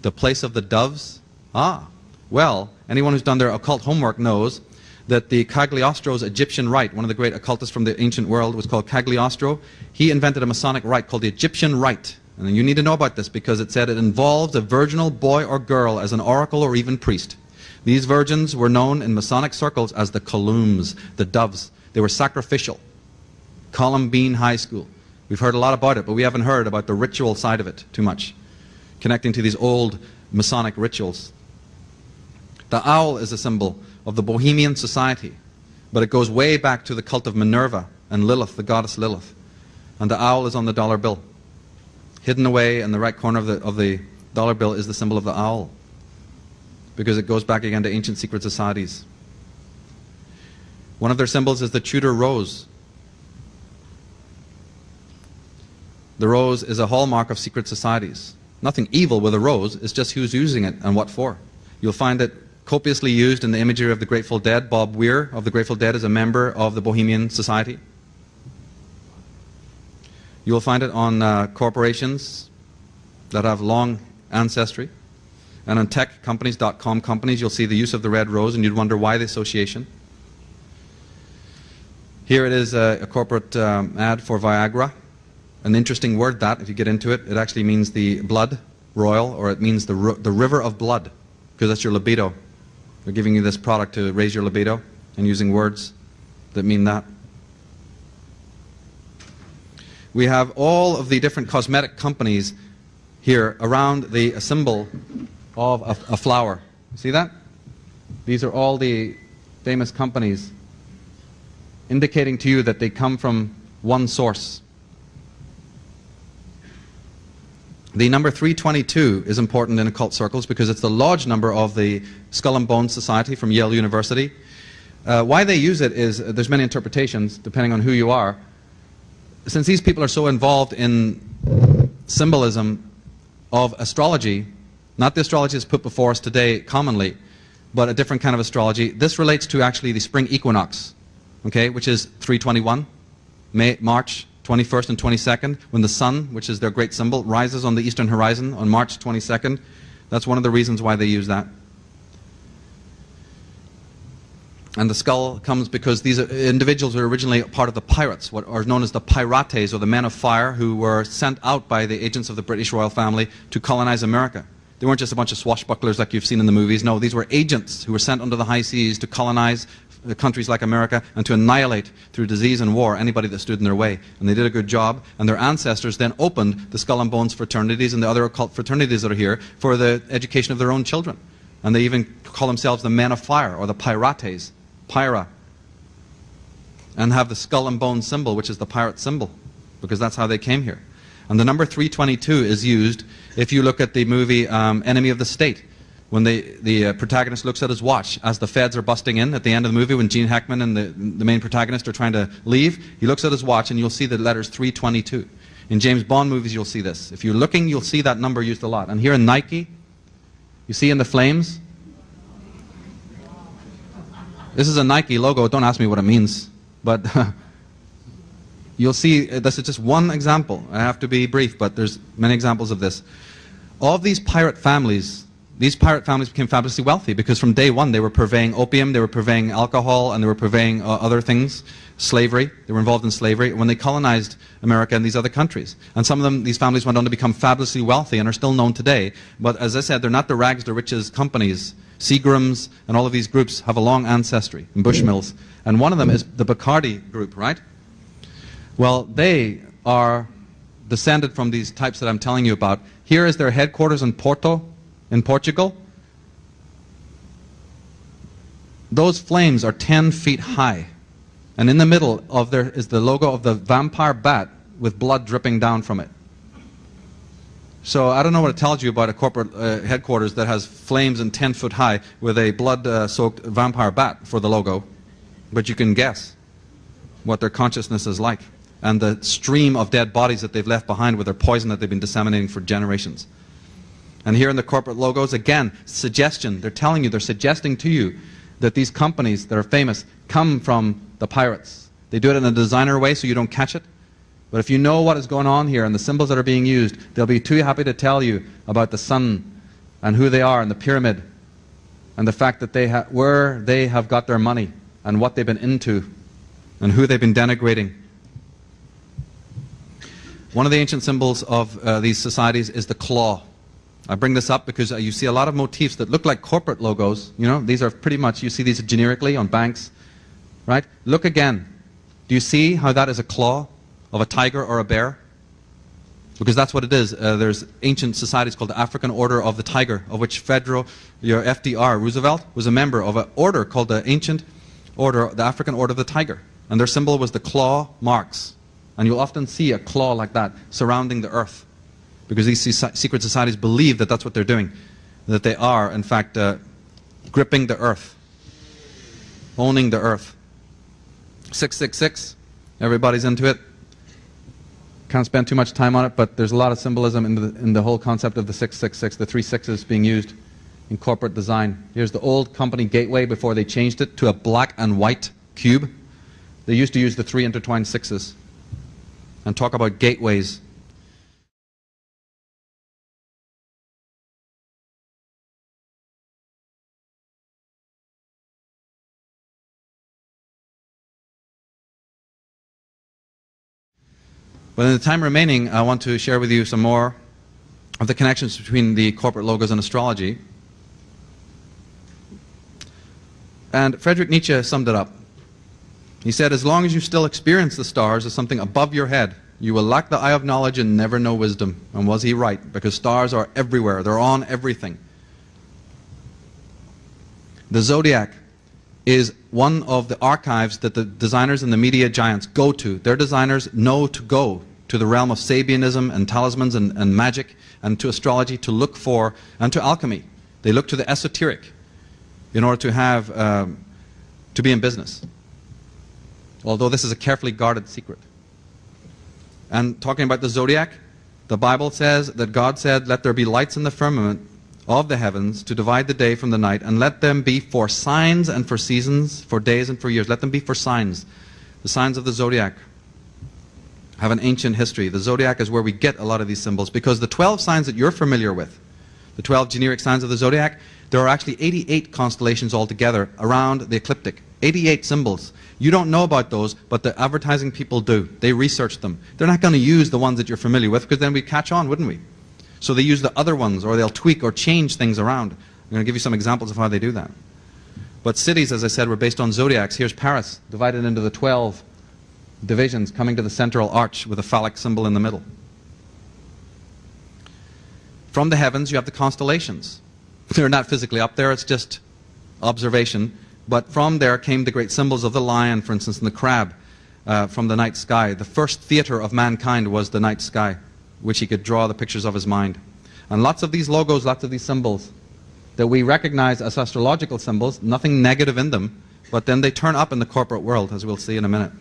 A: the place of the doves. Ah, well, anyone who's done their occult homework knows that the Cagliostro's Egyptian rite, one of the great occultists from the ancient world, was called Cagliostro. He invented a Masonic rite called the Egyptian rite. And you need to know about this because it said it involved a virginal boy or girl as an oracle or even priest. These virgins were known in Masonic circles as the Columns, the doves. They were sacrificial. Columbine High School. We've heard a lot about it, but we haven't heard about the ritual side of it too much, connecting to these old Masonic rituals. The owl is a symbol of the Bohemian society, but it goes way back to the cult of Minerva and Lilith, the goddess Lilith. And the owl is on the dollar bill. Hidden away in the right corner of the, of the dollar bill is the symbol of the owl, because it goes back again to ancient secret societies. One of their symbols is the Tudor rose, The rose is a hallmark of secret societies. Nothing evil with a rose, it's just who's using it and what for. You'll find it copiously used in the imagery of the Grateful Dead. Bob Weir of the Grateful Dead is a member of the Bohemian Society. You will find it on uh, corporations that have long ancestry. And on techcompanies.com companies, you'll see the use of the red rose, and you'd wonder why the association. Here it is a, a corporate um, ad for Viagra an interesting word that, if you get into it, it actually means the blood royal, or it means the, the river of blood, because that's your libido. They're giving you this product to raise your libido and using words that mean that. We have all of the different cosmetic companies here around the symbol of a, a flower. See that? These are all the famous companies indicating to you that they come from one source. The number 322 is important in occult circles because it's the lodge number of the Skull and Bones Society from Yale University. Uh, why they use it is uh, there's many interpretations depending on who you are. Since these people are so involved in symbolism of astrology, not the astrology that's put before us today commonly, but a different kind of astrology, this relates to actually the spring equinox, okay, which is 321, May, March 21st and 22nd, when the sun, which is their great symbol, rises on the eastern horizon on March 22nd. That's one of the reasons why they use that. And the skull comes because these are individuals were originally part of the pirates, what are known as the pirates, or the men of fire, who were sent out by the agents of the British royal family to colonize America. They weren't just a bunch of swashbucklers like you've seen in the movies. No, these were agents who were sent under the high seas to colonize countries like America and to annihilate through disease and war anybody that stood in their way. And they did a good job. And their ancestors then opened the Skull and Bones fraternities and the other occult fraternities that are here for the education of their own children. And they even call themselves the Men of Fire or the Pirates, Pyra. And have the skull and bone symbol, which is the pirate symbol, because that's how they came here. And the number 322 is used if you look at the movie um, Enemy of the State when they, the uh, protagonist looks at his watch as the feds are busting in at the end of the movie when Gene Hackman and the, the main protagonist are trying to leave, he looks at his watch and you'll see the letters 322. In James Bond movies, you'll see this. If you're looking, you'll see that number used a lot. And here in Nike, you see in the flames, this is a Nike logo. Don't ask me what it means. But you'll see, uh, this is just one example. I have to be brief, but there's many examples of this. All of these pirate families these pirate families became fabulously wealthy because from day one they were purveying opium, they were purveying alcohol, and they were purveying uh, other things, slavery. They were involved in slavery when they colonized America and these other countries. And some of them, these families went on to become fabulously wealthy and are still known today. But as I said, they're not the rags to riches companies. Seagrams and all of these groups have a long ancestry in Bushmills. And one of them is the Bacardi group, right? Well, they are descended from these types that I'm telling you about. Here is their headquarters in Porto, in Portugal, those flames are 10 feet high. And in the middle of there is the logo of the vampire bat with blood dripping down from it. So I don't know what it tells you about a corporate uh, headquarters that has flames and 10 foot high with a blood uh, soaked vampire bat for the logo. But you can guess what their consciousness is like and the stream of dead bodies that they've left behind with their poison that they've been disseminating for generations. And here in the corporate logos, again, suggestion. They're telling you, they're suggesting to you that these companies that are famous come from the pirates. They do it in a designer way so you don't catch it. But if you know what is going on here and the symbols that are being used, they'll be too happy to tell you about the sun and who they are and the pyramid and the fact that they ha- where they have got their money and what they've been into and who they've been denigrating. One of the ancient symbols of uh, these societies is the claw. I bring this up because uh, you see a lot of motifs that look like corporate logos. You know, these are pretty much, you see these generically on banks, right? Look again. Do you see how that is a claw of a tiger or a bear? Because that's what it is. Uh, there's ancient societies called the African Order of the Tiger, of which Federal, your FDR, Roosevelt, was a member of an order called the Ancient Order, the African Order of the Tiger. And their symbol was the claw marks. And you'll often see a claw like that surrounding the earth because these secret societies believe that that's what they're doing, that they are, in fact, uh, gripping the earth, owning the earth. 666, everybody's into it. Can't spend too much time on it, but there's a lot of symbolism in the, in the whole concept of the 666, the three sixes being used in corporate design. Here's the old company gateway before they changed it to a black and white cube. They used to use the three intertwined sixes and talk about gateways But in the time remaining, I want to share with you some more of the connections between the corporate logos and astrology. And Friedrich Nietzsche summed it up. He said, As long as you still experience the stars as something above your head, you will lack the eye of knowledge and never know wisdom. And was he right? Because stars are everywhere, they're on everything. The zodiac is one of the archives that the designers and the media giants go to. Their designers know to go to the realm of Sabianism and talismans and, and magic and to astrology to look for, and to alchemy. They look to the esoteric in order to have, um, to be in business. Although this is a carefully guarded secret. And talking about the zodiac, the Bible says that God said, Let there be lights in the firmament of the heavens to divide the day from the night, and let them be for signs and for seasons, for days and for years. Let them be for signs. The signs of the zodiac have an ancient history. The zodiac is where we get a lot of these symbols because the 12 signs that you're familiar with, the 12 generic signs of the zodiac, there are actually 88 constellations altogether around the ecliptic. 88 symbols. You don't know about those, but the advertising people do. They research them. They're not going to use the ones that you're familiar with because then we'd catch on, wouldn't we? So they use the other ones or they'll tweak or change things around. I'm going to give you some examples of how they do that. But cities, as I said, were based on zodiacs. Here's Paris, divided into the 12 divisions, coming to the central arch with a phallic symbol in the middle. From the heavens, you have the constellations. They're not physically up there, it's just observation. But from there came the great symbols of the lion, for instance, and the crab uh, from the night sky. The first theater of mankind was the night sky, which he could draw the pictures of his mind. And lots of these logos, lots of these symbols that we recognize as astrological symbols, nothing negative in them, but then they turn up in the corporate world, as we'll see in a minute.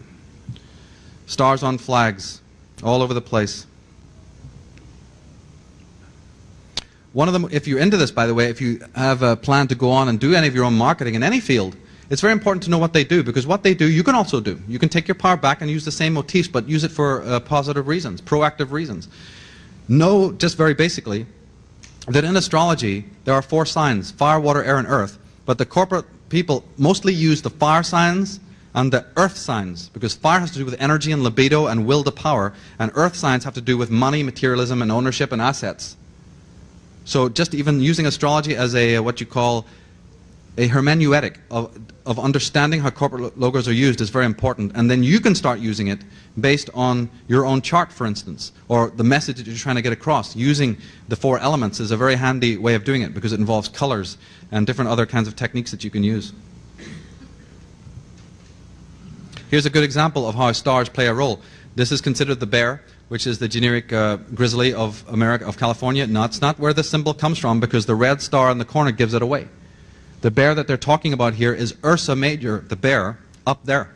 A: Stars on flags, all over the place. One of them, if you're into this, by the way, if you have a plan to go on and do any of your own marketing in any field, it's very important to know what they do because what they do, you can also do. You can take your power back and use the same motifs, but use it for uh, positive reasons, proactive reasons. Know, just very basically, that in astrology, there are four signs fire, water, air, and earth. But the corporate people mostly use the fire signs and the earth signs because fire has to do with energy and libido and will to power, and earth signs have to do with money, materialism, and ownership and assets. So just even using astrology as a what you call a hermeneutic of, of understanding how corporate logos are used is very important. And then you can start using it based on your own chart, for instance, or the message that you're trying to get across. Using the four elements is a very handy way of doing it because it involves colors and different other kinds of techniques that you can use. Here's a good example of how stars play a role. This is considered the bear, which is the generic uh, grizzly of America, of California. No, it's not where the symbol comes from because the red star in the corner gives it away. The bear that they're talking about here is Ursa Major, the bear, up there.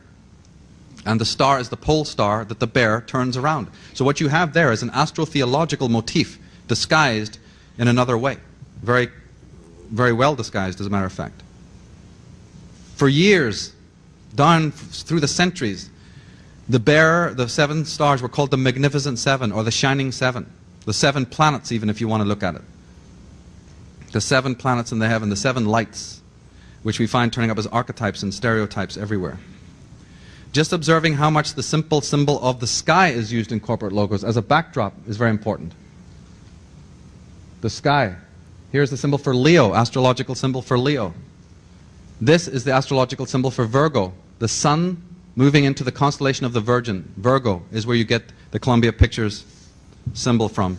A: And the star is the pole star that the bear turns around. So what you have there is an astrotheological motif disguised in another way. Very, very well disguised, as a matter of fact. For years, down through the centuries, the bear, the seven stars were called the Magnificent Seven or the Shining Seven. The seven planets, even if you want to look at it. The seven planets in the heaven, the seven lights, which we find turning up as archetypes and stereotypes everywhere. Just observing how much the simple symbol of the sky is used in corporate logos as a backdrop is very important. The sky. Here's the symbol for Leo, astrological symbol for Leo. This is the astrological symbol for Virgo. The sun moving into the constellation of the Virgin. Virgo is where you get the Columbia Pictures symbol from.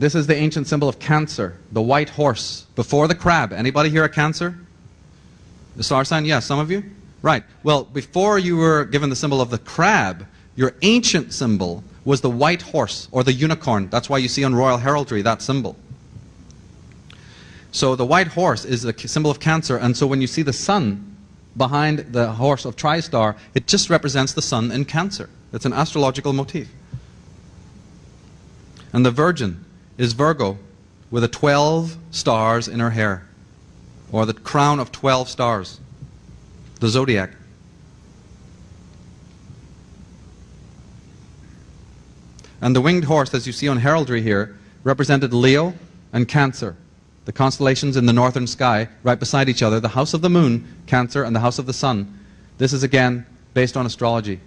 A: This is the ancient symbol of Cancer, the white horse, before the crab. Anybody here a Cancer? The star sign? Yes, some of you? Right. Well, before you were given the symbol of the crab, your ancient symbol was the white horse or the unicorn. That's why you see on royal heraldry that symbol. So the white horse is the symbol of Cancer, and so when you see the sun behind the horse of TriStar, it just represents the sun in Cancer. It's an astrological motif. And the Virgin is Virgo with the 12 stars in her hair, or the crown of 12 stars, the zodiac. And the winged horse, as you see on heraldry here, represented Leo and Cancer the constellations in the northern sky right beside each other, the house of the moon, Cancer, and the house of the sun. This is again based on astrology,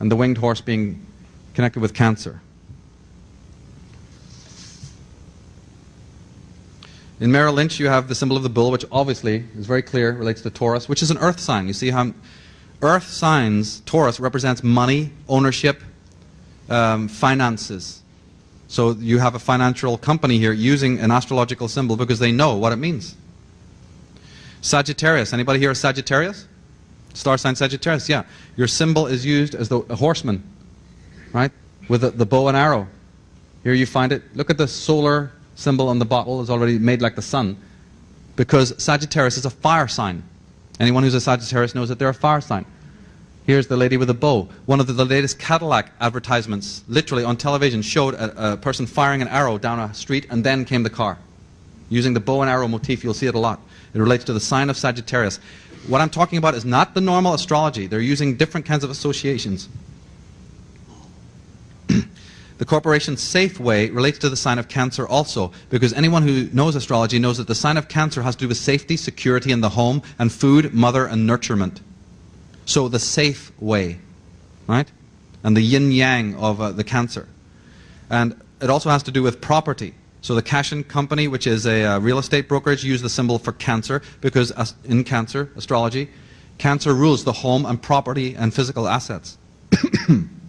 A: and the winged horse being connected with Cancer. In Merrill Lynch, you have the symbol of the bull, which obviously is very clear, relates to Taurus, which is an earth sign. You see how earth signs, Taurus, represents money, ownership, um, finances. So you have a financial company here using an astrological symbol because they know what it means. Sagittarius. Anybody here a Sagittarius? Star sign Sagittarius, yeah. Your symbol is used as the horseman, right? With the, the bow and arrow. Here you find it. Look at the solar symbol on the bottle. is already made like the sun. Because Sagittarius is a fire sign. Anyone who's a Sagittarius knows that they're a fire sign. Here's the lady with a bow. One of the, the latest Cadillac advertisements, literally on television, showed a, a, person firing an arrow down a street, and then came the car. Using the bow and arrow motif, you'll see it a lot. It relates to the sign of Sagittarius. What I'm talking about is not the normal astrology. They're using different kinds of associations. The corporation Safeway relates to the sign of Cancer also, because anyone who knows astrology knows that the sign of Cancer has to do with safety, security in the home, and food, mother, and nurturement. So the safe way, right? And the yin yang of uh, the cancer. And it also has to do with property. So the Cashin Company, which is a uh, real estate brokerage, use the symbol for Cancer because in Cancer astrology, Cancer rules the home and property and physical assets.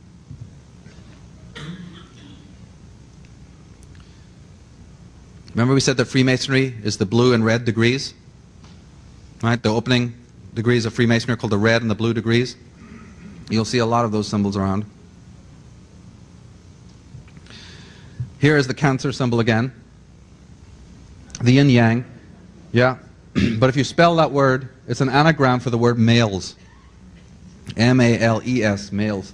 A: Remember we said that Freemasonry is the blue and red degrees? Right? The opening degrees of Freemasonry are called the red and the blue degrees. You'll see a lot of those symbols around. Here is the Cancer symbol again. The yin yang. Yeah. but if you spell that word, it's an anagram for the word males. M A L E S, males.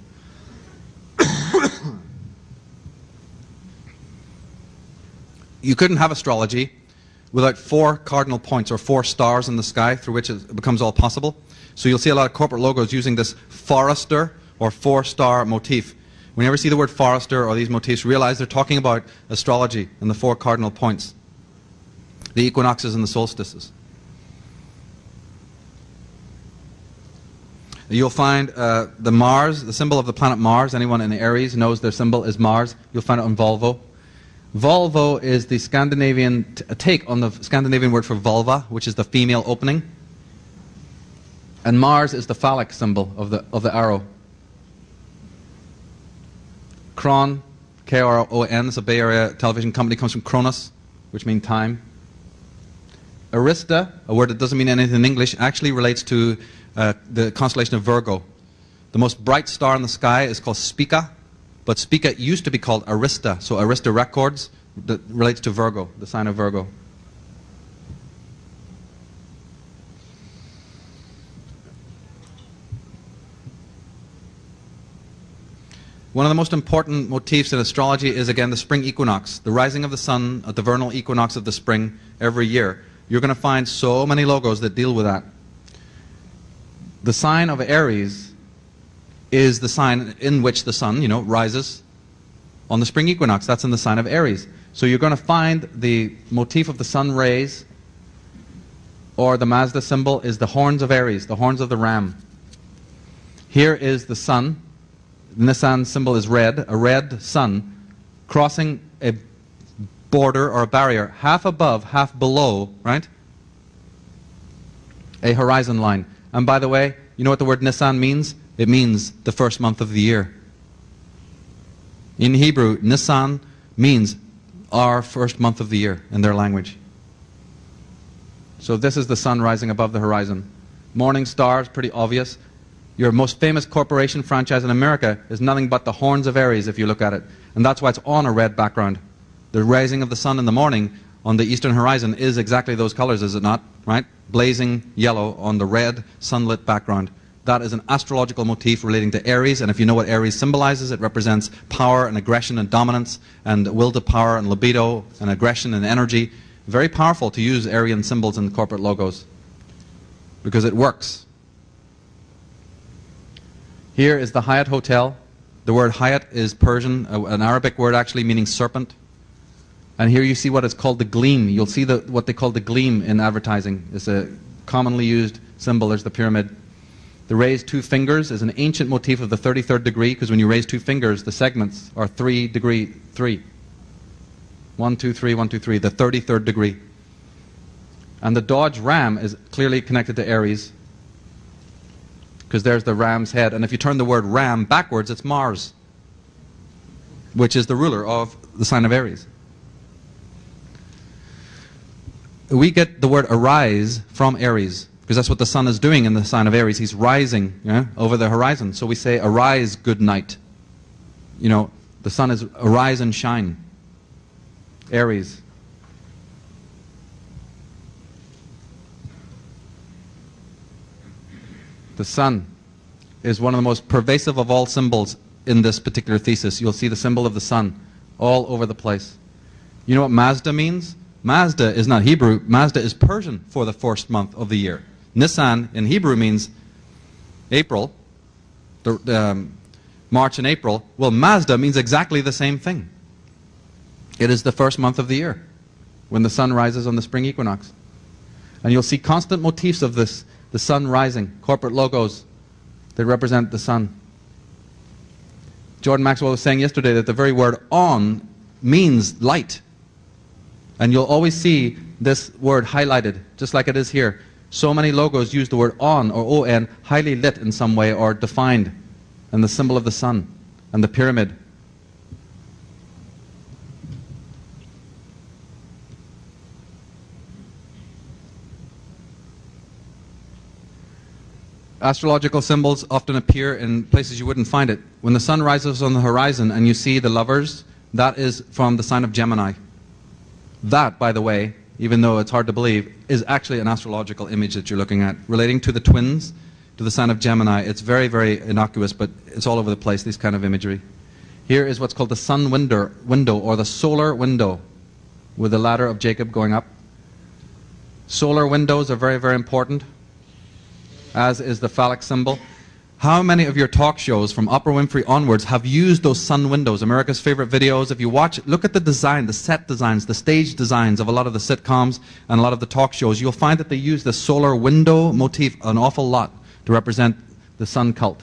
A: You couldn't have astrology without four cardinal points or four stars in the sky through which it becomes all possible. So you'll see a lot of corporate logos using this forester or four star motif. When you see the word forester or these motifs, realize they're talking about astrology and the four cardinal points, the equinoxes and the solstices. You'll find uh, the Mars, the symbol of the planet Mars. Anyone in Aries knows their symbol is Mars. You'll find it on Volvo. Volvo is the Scandinavian take on the Scandinavian word for vulva, which is the female opening. And Mars is the phallic symbol of the, of the arrow. Kron, K R O N, is a Bay Area television company, comes from Kronos, which means time. Arista, a word that doesn't mean anything in English, actually relates to uh, the constellation of Virgo. The most bright star in the sky is called Spica, but Spica used to be called Arista. So Arista Records that relates to Virgo, the sign of Virgo. One of the most important motifs in astrology is again the spring equinox, the rising of the sun at the vernal equinox of the spring every year. You're going to find so many logos that deal with that. The sign of Aries is the sign in which the sun, you know, rises on the spring equinox. That's in the sign of Aries. So you're going to find the motif of the sun rays, or the Mazda symbol is the horns of Aries, the horns of the ram. Here is the sun. The Nissan symbol is red, a red sun crossing a border or a barrier, half above, half below, right? A horizon line. And by the way, you know what the word Nissan means? It means the first month of the year. In Hebrew, Nisan means our first month of the year in their language. So this is the sun rising above the horizon. Morning star is pretty obvious. Your most famous corporation franchise in America is nothing but the horns of Aries if you look at it. And that's why it's on a red background. The rising of the sun in the morning on the eastern horizon is exactly those colors, is it not? Right? Blazing yellow on the red sunlit background. That is an astrological motif relating to Aries, and if you know what Aries symbolizes, it represents power and aggression and dominance and will to power and libido and aggression and energy. Very powerful to use Aryan symbols in corporate logos because it works. Here is the Hyatt Hotel. The word Hyatt is Persian, an Arabic word actually meaning serpent. And here you see what is called the gleam. You'll see the, what they call the gleam in advertising. It's a commonly used symbol. There's the pyramid. The raised two fingers is an ancient motif of the 33rd degree because when you raise two fingers, the segments are three degree, three. One, two, three, one, two, three, the 33rd degree. And the Dodge Ram is clearly connected to Aries because there's the ram's head. And if you turn the word ram backwards, it's Mars, which is the ruler of the sign of Aries. We get the word arise from Aries because that's what the sun is doing in the sign of Aries. He's rising over the horizon. So we say, arise, good night. You know, the sun is arise and shine. Aries. The sun is one of the most pervasive of all symbols in this particular thesis. You'll see the symbol of the sun all over the place. You know what Mazda means? Mazda is not Hebrew. Mazda is Persian for the first month of the year. Nisan in Hebrew means April, the, um, March and April. Well, Mazda means exactly the same thing. It is the first month of the year when the sun rises on the spring equinox. And you'll see constant motifs of this the sun rising, corporate logos that represent the sun. Jordan Maxwell was saying yesterday that the very word on means light. And you'll always see this word highlighted, just like it is here. So many logos use the word on or on, highly lit in some way or defined, and the symbol of the sun and the pyramid. Astrological symbols often appear in places you wouldn't find it. When the sun rises on the horizon and you see the lovers, that is from the sign of Gemini. That, by the way, even though it's hard to believe, is actually an astrological image that you're looking at, relating to the twins, to the sign of Gemini. It's very, very innocuous, but it's all over the place, this kind of imagery. Here is what's called the sun window, window or the solar window, with the ladder of Jacob going up. Solar windows are very, very important as is the phallic symbol. How many of your talk shows from Oprah Winfrey onwards have used those sun windows? America's favorite videos. If you watch, look at the design, the set designs, the stage designs of a lot of the sitcoms and a lot of the talk shows. You'll find that they use the solar window motif an awful lot to represent the sun cult.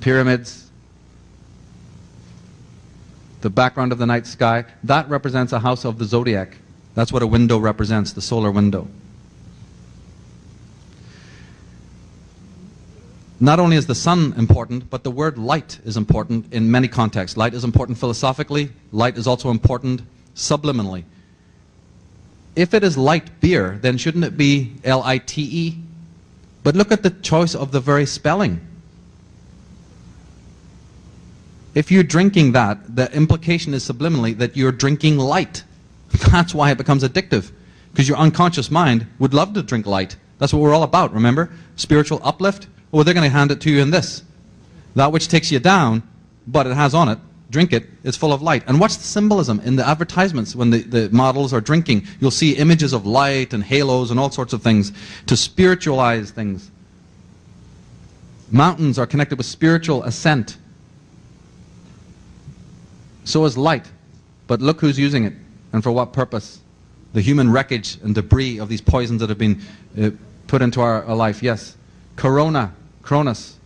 A: Pyramids, the background of the night sky, that represents a house of the zodiac. That's what a window represents, the solar window. Not only is the sun important, but the word light is important in many contexts. Light is important philosophically, light is also important subliminally. If it is light beer, then shouldn't it be L I T E? But look at the choice of the very spelling. If you're drinking that, the implication is subliminally that you're drinking light. That's why it becomes addictive. Because your unconscious mind would love to drink light. That's what we're all about, remember? Spiritual uplift. Well, they're going to hand it to you in this. That which takes you down, but it has on it, drink it, it's full of light. And what's the symbolism in the advertisements when the, the models are drinking? You'll see images of light and halos and all sorts of things to spiritualize things. Mountains are connected with spiritual ascent. So is light. But look who's using it and for what purpose. The human wreckage and debris of these poisons that have been uh, put into our, our life. Yes. Corona Cronus.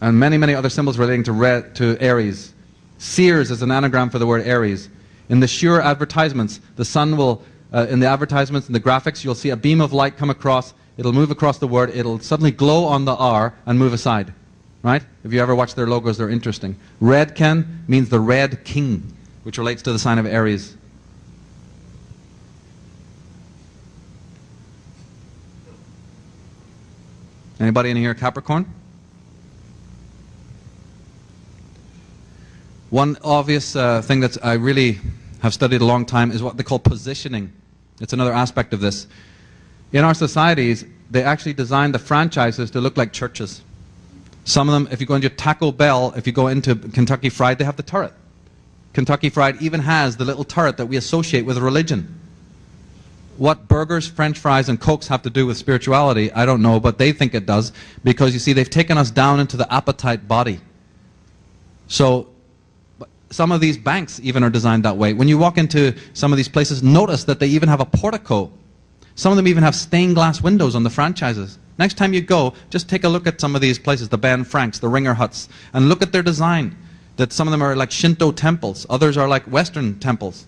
A: And many, many other symbols relating to, red, to Aries. Sears is an anagram for the word Aries. In the sure advertisements, the sun will, uh, in the advertisements, in the graphics, you'll see a beam of light come across. It'll move across the word. It'll suddenly glow on the R and move aside. Right? If you ever watch their logos, they're interesting. Redken means the red king, which relates to the sign of Aries. Anybody in here Capricorn? One obvious uh, thing that I really have studied a long time is what they call positioning. It's another aspect of this. In our societies, they actually design the franchises to look like churches. Some of them, if you go into Taco Bell, if you go into Kentucky Fried, they have the turret. Kentucky Fried even has the little turret that we associate with religion. What burgers, french fries, and cokes have to do with spirituality, I don't know, but they think it does because you see, they've taken us down into the appetite body. So, some of these banks even are designed that way. When you walk into some of these places, notice that they even have a portico. Some of them even have stained glass windows on the franchises. Next time you go, just take a look at some of these places, the Ben Franks, the Ringer Huts, and look at their design. That some of them are like Shinto temples, others are like Western temples.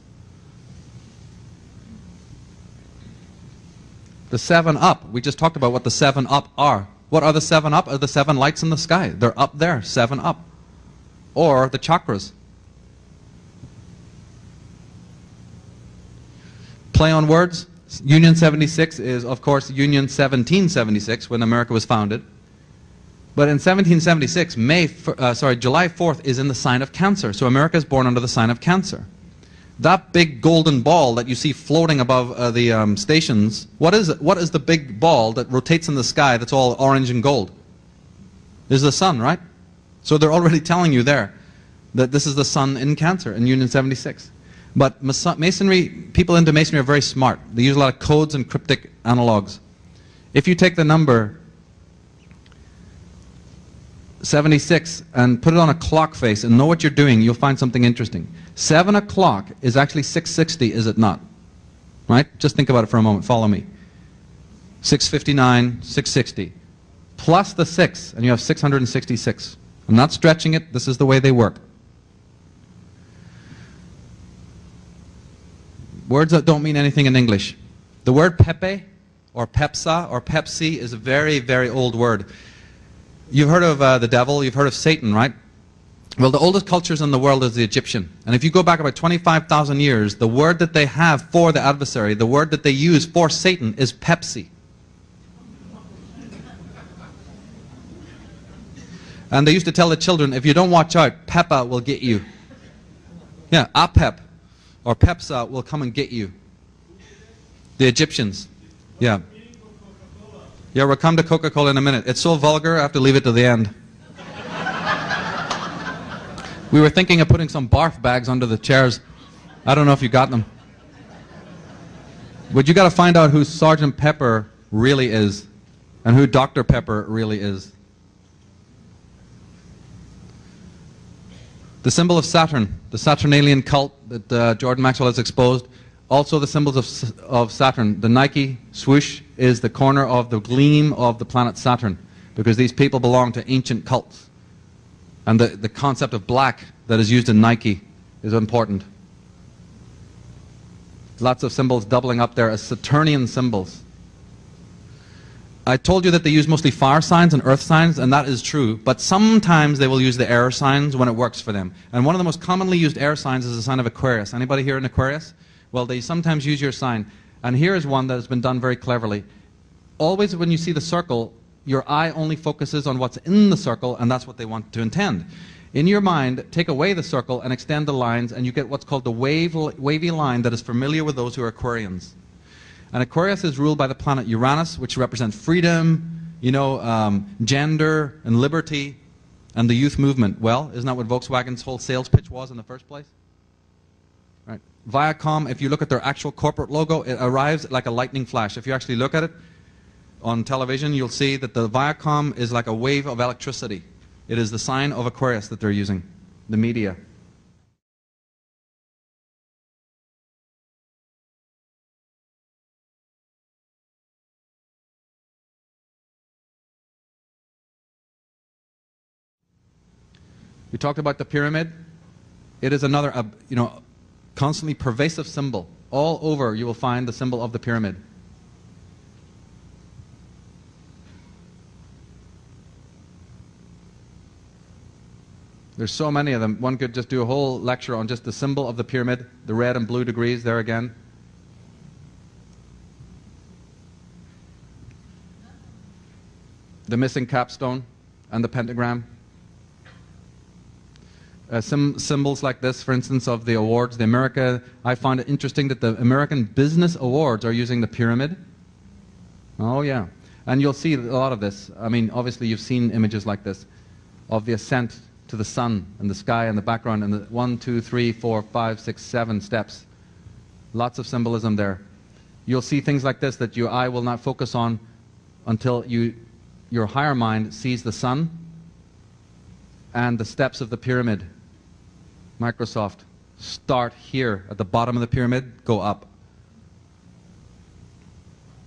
A: The seven up. We just talked about what the seven up are. What are the seven up? Are the seven lights in the sky. They're up there, seven up. Or the chakras. Play on words. Union 76 is, of course, Union 1776 when America was founded. But in 1776, May, uh, sorry, July 4th is in the sign of Cancer. So America is born under the sign of Cancer. That big golden ball that you see floating above uh, the um, stations, what is it? What is the big ball that rotates in the sky that's all orange and gold? Is the sun, right? So they're already telling you there that this is the sun in Cancer in Union 76. But Masonry, people into Masonry are very smart. They use a lot of codes and cryptic analogs. If you take the number 76 and put it on a clock face and know what you're doing, you'll find something interesting. 7 o'clock is actually 660, is it not? Right? Just think about it for a moment. Follow me. 659, 660. Plus the 6, and you have 666. I'm not stretching it, this is the way they work. Words that don't mean anything in English. The word Pepe or Pepsa or Pepsi is a very, very old word. You've heard of uh, the devil, you've heard of Satan, right? Well, the oldest cultures in the world is the Egyptian. And if you go back about 25,000 years, the word that they have for the adversary, the word that they use for Satan is Pepsi. And they used to tell the children, if you don't watch out, Peppa will get you. Yeah, Apep or Pepsa will come and get you. The Egyptians. Yeah. Yeah, we'll come to Coca-Cola in a minute. It's so vulgar, I have to leave it to the end. we were thinking of putting some barf bags under the chairs. I don't know if you got them. But you got to find out who Sergeant Pepper really is and who Dr. Pepper really is. The symbol of Saturn, the Saturnalian cult that uh, Jordan Maxwell has exposed, also the symbols of, of Saturn. The Nike swoosh is the corner of the gleam of the planet Saturn because these people belong to ancient cults. And the, the concept of black that is used in Nike is important. Lots of symbols doubling up there as Saturnian symbols. I told you that they use mostly fire signs and earth signs, and that is true. But sometimes they will use the air signs when it works for them. And one of the most commonly used air signs is the sign of Aquarius. Anybody here in Aquarius? Well, they sometimes use your sign. And here is one that has been done very cleverly. Always when you see the circle, your eye only focuses on what's in the circle, and that's what they want to intend. In your mind, take away the circle and extend the lines, and you get what's called the wave, wavy line that is familiar with those who are Aquarians. And Aquarius is ruled by the planet Uranus, which represents freedom, you know, um, gender and liberty, and the youth movement. Well, isn't that what Volkswagen's whole sales pitch was in the first place? Viacom, if you look at their actual corporate logo, it arrives like a lightning flash. If you actually look at it on television, you'll see that the Viacom is like a wave of electricity. It is the sign of Aquarius that they're using, the media. We talked about the pyramid. It is another, uh, you know, constantly pervasive symbol. All over you will find the symbol of the pyramid. There's so many of them. One could just do a whole lecture on just the symbol of the pyramid, the red and blue degrees there again. The missing capstone and the pentagram uh, some symbols like this, for instance, of the awards. The America, I find it interesting that the American Business Awards are using the pyramid. Oh yeah, and you'll see a lot of this. I mean, obviously you've seen images like this of the ascent to the sun and the sky in the background, and the one, two, three, four, five, six, seven steps. Lots of symbolism there. You'll see things like this that your eye will not focus on until you, your higher mind sees the sun and the steps of the pyramid Microsoft, start here at the bottom of the pyramid, go up.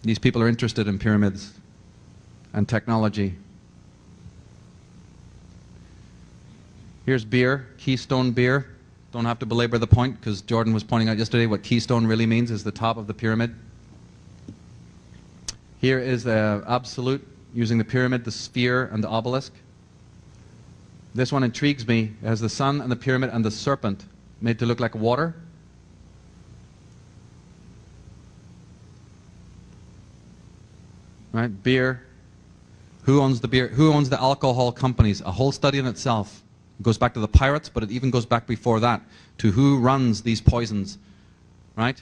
A: These people are interested in pyramids and technology. Here's beer, Keystone beer. Don't have to belabor the point because Jordan was pointing out yesterday what Keystone really means is the top of the pyramid. Here is the Absolut using the pyramid, the sphere, and the obelisk. This one intrigues me. It has the sun and the pyramid and the serpent made to look like water. Right? Beer. Who owns the beer? Who owns the alcohol companies? A whole study in itself. It goes back to the pirates, but it even goes back before that to who runs these poisons. Right?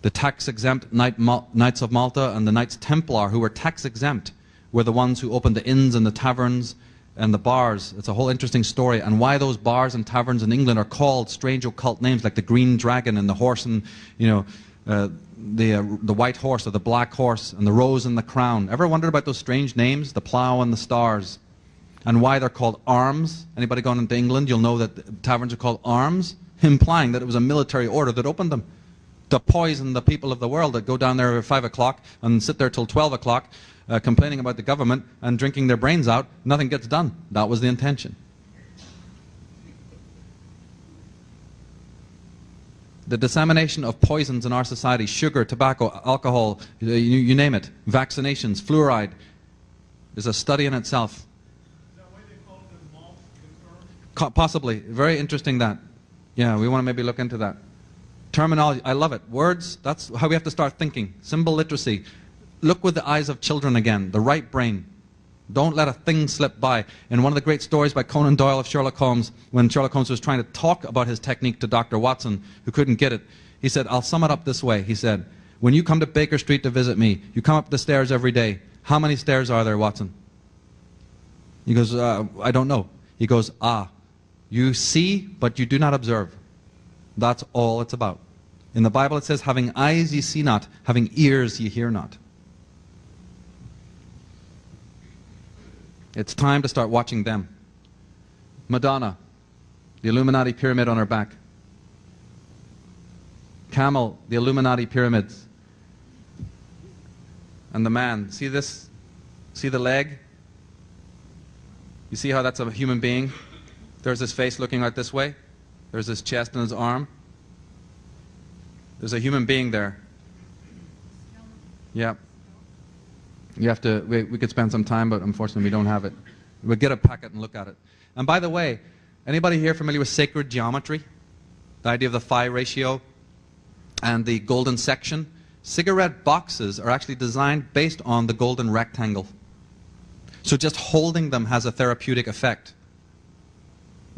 A: The tax exempt Knights of Malta and the Knights Templar, who were tax exempt, were the ones who opened the inns and the taverns and the bars. It's a whole interesting story, and why those bars and taverns in England are called strange occult names like the Green Dragon and the horse and you know uh, the uh, the white horse or the black horse and the rose and the crown. Ever wondered about those strange names, the plough and the stars, and why they're called arms? Anybody gone into England, you'll know that taverns are called arms, implying that it was a military order that opened them to poison the people of the world that go down there at five o'clock and sit there till twelve o'clock uh, complaining about the government and drinking their brains out, nothing gets done. That was the intention. the dissemination of poisons in our society sugar, tobacco, alcohol, you, you name it, vaccinations, fluoride is a study in itself. Possibly. Very interesting that. Yeah, we want to maybe look into that. Terminology, I love it. Words, that's how we have to start thinking. Symbol literacy. Look with the eyes of children again, the right brain. Don't let a thing slip by. In one of the great stories by Conan Doyle of Sherlock Holmes, when Sherlock Holmes was trying to talk about his technique to Dr. Watson, who couldn't get it, he said, I'll sum it up this way. He said, When you come to Baker Street to visit me, you come up the stairs every day. How many stairs are there, Watson? He goes, uh, I don't know. He goes, Ah, you see, but you do not observe. That's all it's about. In the Bible it says, having eyes ye see not, having ears ye hear not. It's time to start watching them. Madonna, the Illuminati pyramid on her back. Camel, the Illuminati pyramids. And the man, see this? See the leg? You see how that's a human being? There's his face looking out this way. There's his chest and his arm. There's a human being there. Yeah. You have to, we, we could spend some time, but unfortunately we don't have it. We'll get a packet and look at it. And by the way, anybody here familiar with sacred geometry? The idea of the phi ratio and the golden section? Cigarette boxes are actually designed based on the golden rectangle. So just holding them has a therapeutic effect.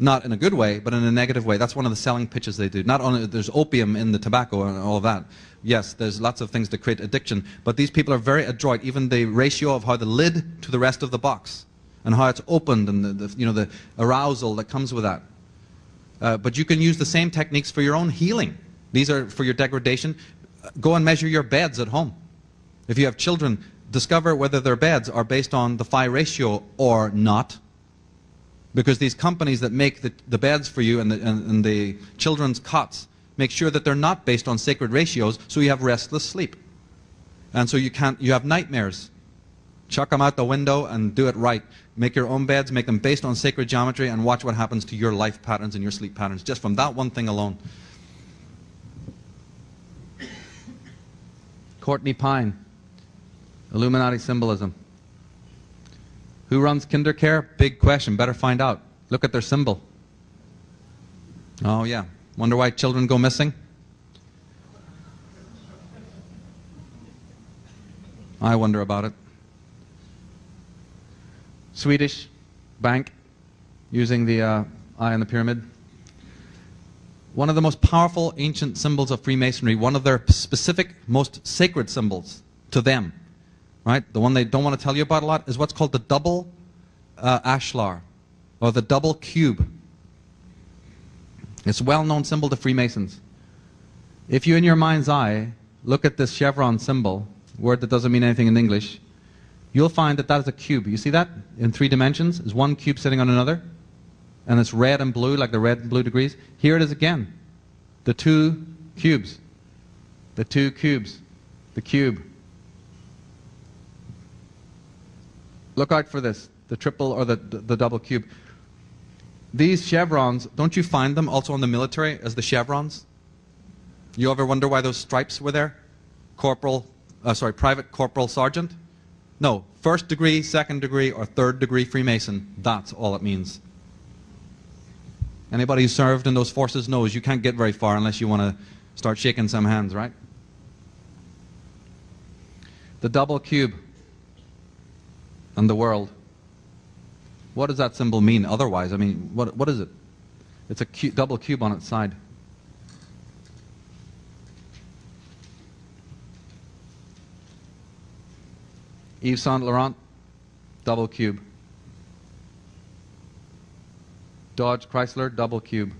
A: Not in a good way, but in a negative way. That's one of the selling pitches they do. Not only there's opium in the tobacco and all of that. Yes, there's lots of things to create addiction, but these people are very adroit. Even the ratio of how the lid to the rest of the box and how it's opened and the, the you know the arousal that comes with that. Uh, but you can use the same techniques for your own healing. These are for your degradation. Go and measure your beds at home. If you have children, discover whether their beds are based on the phi ratio or not. Because these companies that make the, the beds for you and the, and, and the children's cots make sure that they're not based on sacred ratios, so you have restless sleep. And so you can't, you have nightmares. Chuck them out the window and do it right. Make your own beds, make them based on sacred geometry, and watch what happens to your life patterns and your sleep patterns, just from that one thing alone. Courtney Pine, Illuminati symbolism. Who runs KinderCare? Big question. Better find out. Look at their symbol. Oh, yeah. Wonder why children go missing? I wonder about it. Swedish bank using the uh, eye on the pyramid. One of the most powerful ancient symbols of Freemasonry, one of their specific, most sacred symbols to them, right? The one they don't want to tell you about a lot is what's called the double uh, ashlar, or the double cube. It's a well-known symbol to Freemasons. If you, in your mind's eye, look at this chevron symbol, word that doesn't mean anything in English, you'll find that that is a cube. You see that in three dimensions? Is one cube sitting on another? And it's red and blue, like the red and blue degrees. Here it is again. The two cubes. The two cubes. The cube. Look out for this the triple or the, the, the double cube. These chevrons, don't you find them also in the military as the chevrons? You ever wonder why those stripes were there? Corporal, uh, sorry, private, corporal, sergeant? No, first degree, second degree, or third degree Freemason. That's all it means. Anybody who served in those forces knows you can't get very far unless you want to start shaking some hands, right? The double cube and the world. What does that symbol mean otherwise? I mean, what, what is it? It's a cu double cube on its side. Yves Saint Laurent, double cube. Dodge Chrysler, double cube.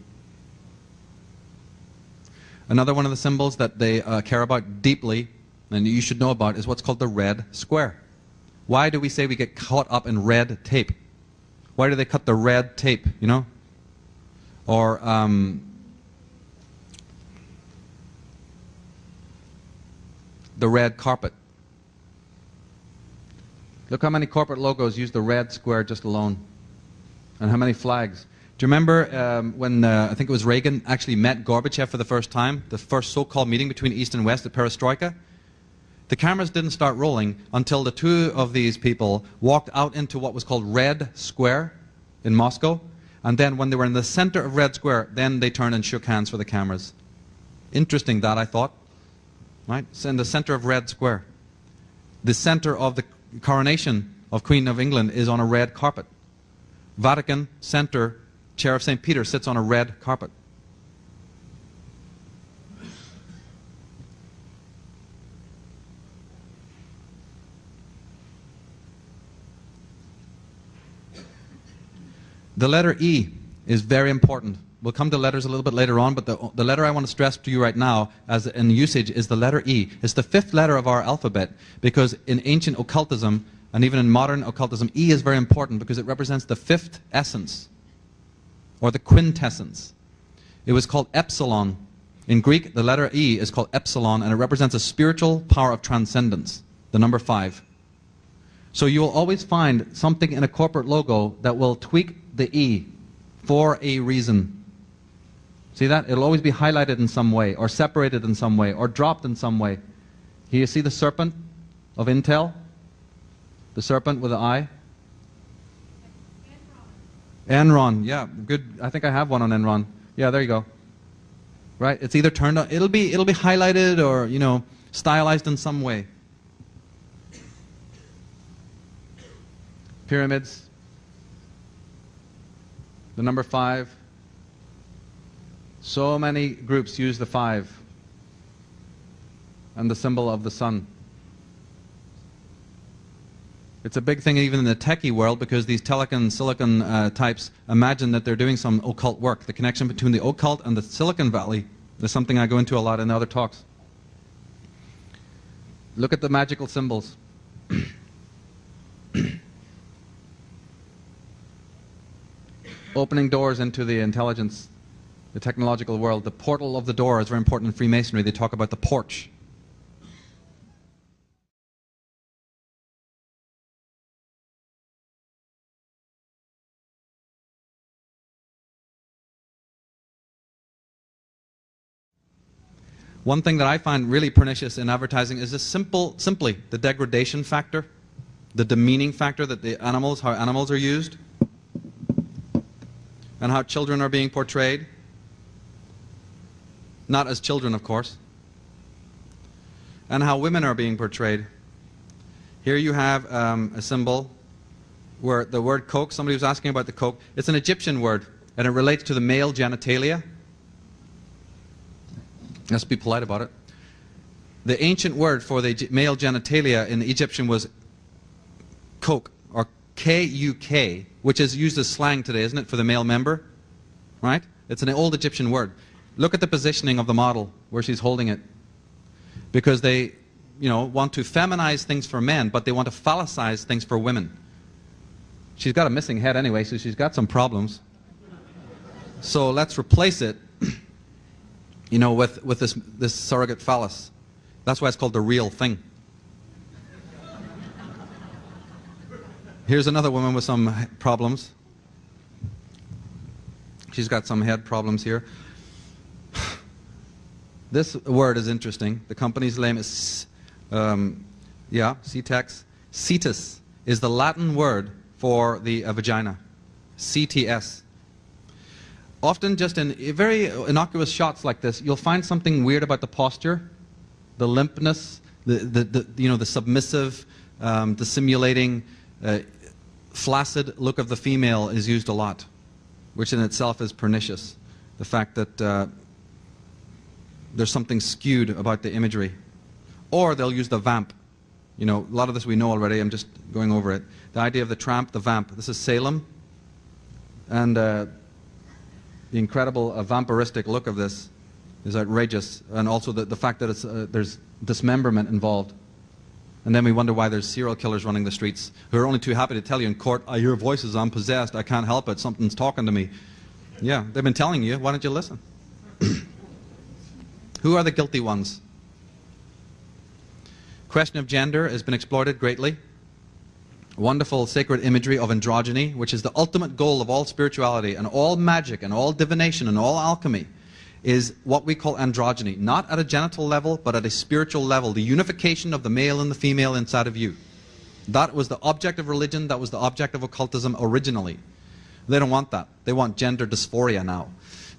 A: Another one of the symbols that they uh, care about deeply, and you should know about, is what's called the red square. Why do we say we get caught up in red tape? Why do they cut the red tape, you know? Or um, the red carpet. Look how many corporate logos use the red square just alone. And how many flags. Do you remember um, when uh, I think it was Reagan actually met Gorbachev for the first time, the first so-called meeting between East and West, the Perestroika? The cameras didn't start rolling until the two of these people walked out into what was called Red Square in Moscow. And then when they were in the center of Red Square, then they turned and shook hands for the cameras. Interesting that, I thought. Right? It's in the center of Red Square. The center of the coronation of Queen of England is on a red carpet. Vatican Center, Chair of St. Peter sits on a red carpet. The letter E is very important. We'll come to letters a little bit later on, but the, the letter I want to stress to you right now, as in usage, is the letter E. It's the fifth letter of our alphabet because in ancient occultism and even in modern occultism, E is very important because it represents the fifth essence or the quintessence. It was called epsilon. In Greek, the letter E is called epsilon and it represents a spiritual power of transcendence, the number five. So you will always find something in a corporate logo that will tweak the E for a reason. See that? It'll always be highlighted in some way, or separated in some way, or dropped in some way. Here you see the serpent of Intel? The serpent with the eye? Enron, yeah, good. I think I have one on Enron. Yeah, there you go. Right? It's either turned on, it'll be, it'll be highlighted or, you know, stylized in some way. Pyramids. The number five. So many groups use the five and the symbol of the sun. It's a big thing even in the techie world because these telecom silicon uh, types imagine that they're doing some occult work. The connection between the occult and the Silicon Valley is something I go into a lot in other talks. Look at the magical symbols. Opening doors into the intelligence, the technological world. The portal of the door is very important in Freemasonry. They talk about the porch. One thing that I find really pernicious in advertising is just simple, simply the degradation factor, the demeaning factor that the animals, how animals are used, and how children are being portrayed. Not as children, of course. And how women are being portrayed. Here you have um, a symbol where the word coke, somebody was asking about the coke, it's an Egyptian word, and it relates to the male genitalia. Let's be polite about it. The ancient word for the male genitalia in the Egyptian was or K-U-K, which is used as slang today, isn't it, for the male member? Right? It's an old Egyptian word. Look at the positioning of the model, where she's holding it. Because they, you know, want to feminize things for men, but they want to phallicize things for women. She's got a missing head anyway, so she's got some problems. So let's replace it you know, with, with this, this surrogate phallus. That's why it's called the real thing. Here's another woman with some problems. She's got some head problems here. This word is interesting. The company's name is, um, yeah, CTEX. Cetus is the Latin word for the uh, vagina. CTS often just in very innocuous shots like this, you'll find something weird about the posture, the limpness, the, the, the you know, the submissive, um, the simulating, uh, flaccid look of the female is used a lot, which in itself is pernicious. The fact that uh, there's something skewed about the imagery. Or they'll use the vamp. You know, a lot of this we know already, I'm just going over it. The idea of the tramp, the vamp. This is Salem. And uh, the incredible uh, vampiristic look of this is outrageous, and also the, the fact that uh, there's dismemberment involved. And then we wonder why there's serial killers running the streets who are only too happy to tell you in court, ah, I hear voices, I'm possessed, I can't help it, something's talking to me. Yeah, they've been telling you, why don't you listen? who are the guilty ones? Question of gender has been exploited greatly. wonderful sacred imagery of androgyny, which is the ultimate goal of all spirituality and all magic and all divination and all alchemy, is what we call androgyny. Not at a genital level, but at a spiritual level. The unification of the male and the female inside of you. That was the object of religion, that was the object of occultism originally. They don't want that. They want gender dysphoria now.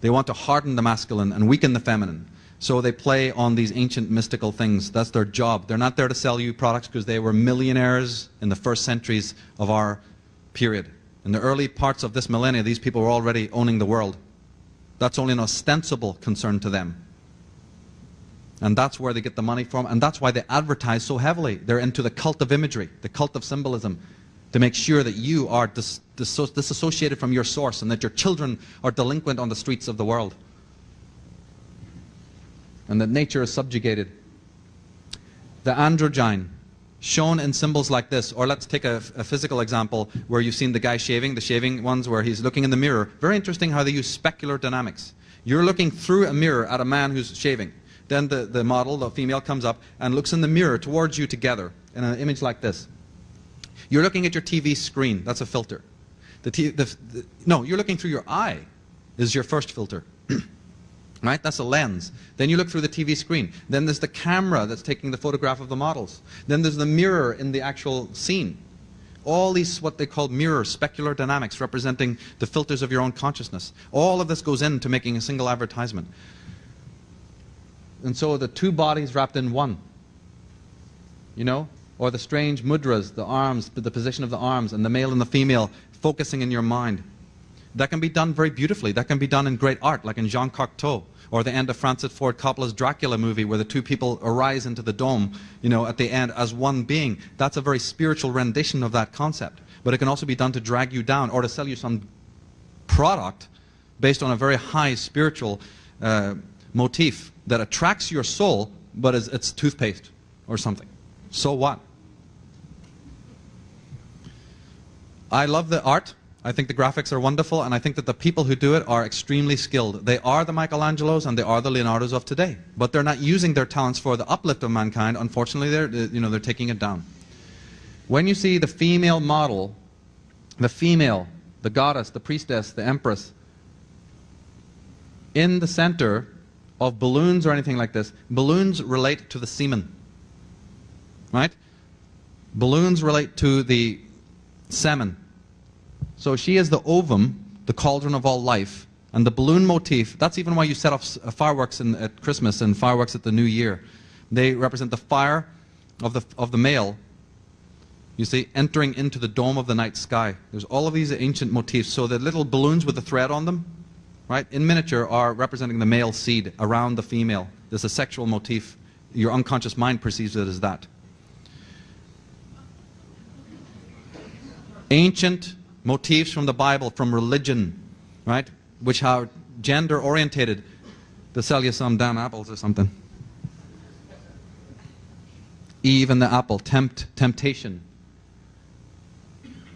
A: They want to harden the masculine and weaken the feminine. So they play on these ancient mystical things. That's their job. They're not there to sell you products because they were millionaires in the first centuries of our period. In the early parts of this millennia, these people were already owning the world. That's only an ostensible concern to them. And that's where they get the money from, and that's why they advertise so heavily. They're into the cult of imagery, the cult of symbolism, to make sure that you are dis dis disassociated from your source and that your children are delinquent on the streets of the world. And that nature is subjugated. The androgyne, shown in symbols like this, or let's take a, a, physical example where you've seen the guy shaving, the shaving ones where he's looking in the mirror. Very interesting how they use specular dynamics. You're looking through a mirror at a man who's shaving. Then the, the model, the female, comes up and looks in the mirror towards you together in an image like this. You're looking at your TV screen. That's a filter. The, the, the no, you're looking through your eye is your first filter. right? That's a lens. Then you look through the TV screen. Then there's the camera that's taking the photograph of the models. Then there's the mirror in the actual scene. All these, what they call mirror, specular dynamics, representing the filters of your own consciousness. All of this goes into making a single advertisement. And so the two bodies wrapped in one. You know? Or the strange mudras, the arms, the position of the arms, and the male and the female focusing in your mind. That can be done very beautifully. That can be done in great art, like in Jean Cocteau, or the end of Francis Ford Coppola's Dracula movie, where the two people arise into the dome, you know, at the end as one being. That's a very spiritual rendition of that concept. But it can also be done to drag you down or to sell you some product based on a very high spiritual uh, motif that attracts your soul, but it's, it's toothpaste or something. So what? I love the art. I think the graphics are wonderful, and I think that the people who do it are extremely skilled. They are the Michelangelos and they are the Leonardos of today, but they're not using their talents for the uplift of mankind. Unfortunately, they're you know they're taking it down. When you see the female model, the female, the goddess, the priestess, the empress, in the center of balloons or anything like this, balloons relate to the semen. Right? Balloons relate to the semen. So she is the ovum, the cauldron of all life. And the balloon motif, that's even why you set off uh, fireworks in, at Christmas and fireworks at the New Year. They represent the fire of the, of the male, you see, entering into the dome of the night sky. There's all of these ancient motifs. So the little balloons with the thread on them, right, in miniature are representing the male seed around the female. There's a sexual motif. Your unconscious mind perceives it as that. Ancient motifs from the Bible, from religion, right, which are gender orientated. To sell you some damn apples or something. Eve and the apple, tempt, temptation.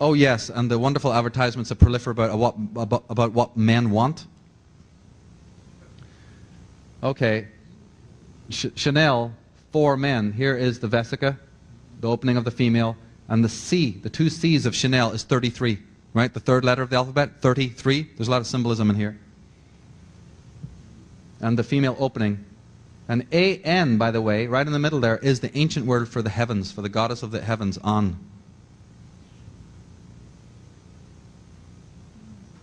A: Oh yes, and the wonderful advertisements that proliferate about what, about, about what men want. Okay, Ch Chanel, for men. Here is the vesica, the opening of the female, and the C, the two C's of Chanel is 33, right? The third letter of the alphabet, 33. There's a lot of symbolism in here. And the female opening. And A-N, by the way, right in the middle there, is the ancient word for the heavens, for the goddess of the heavens, An.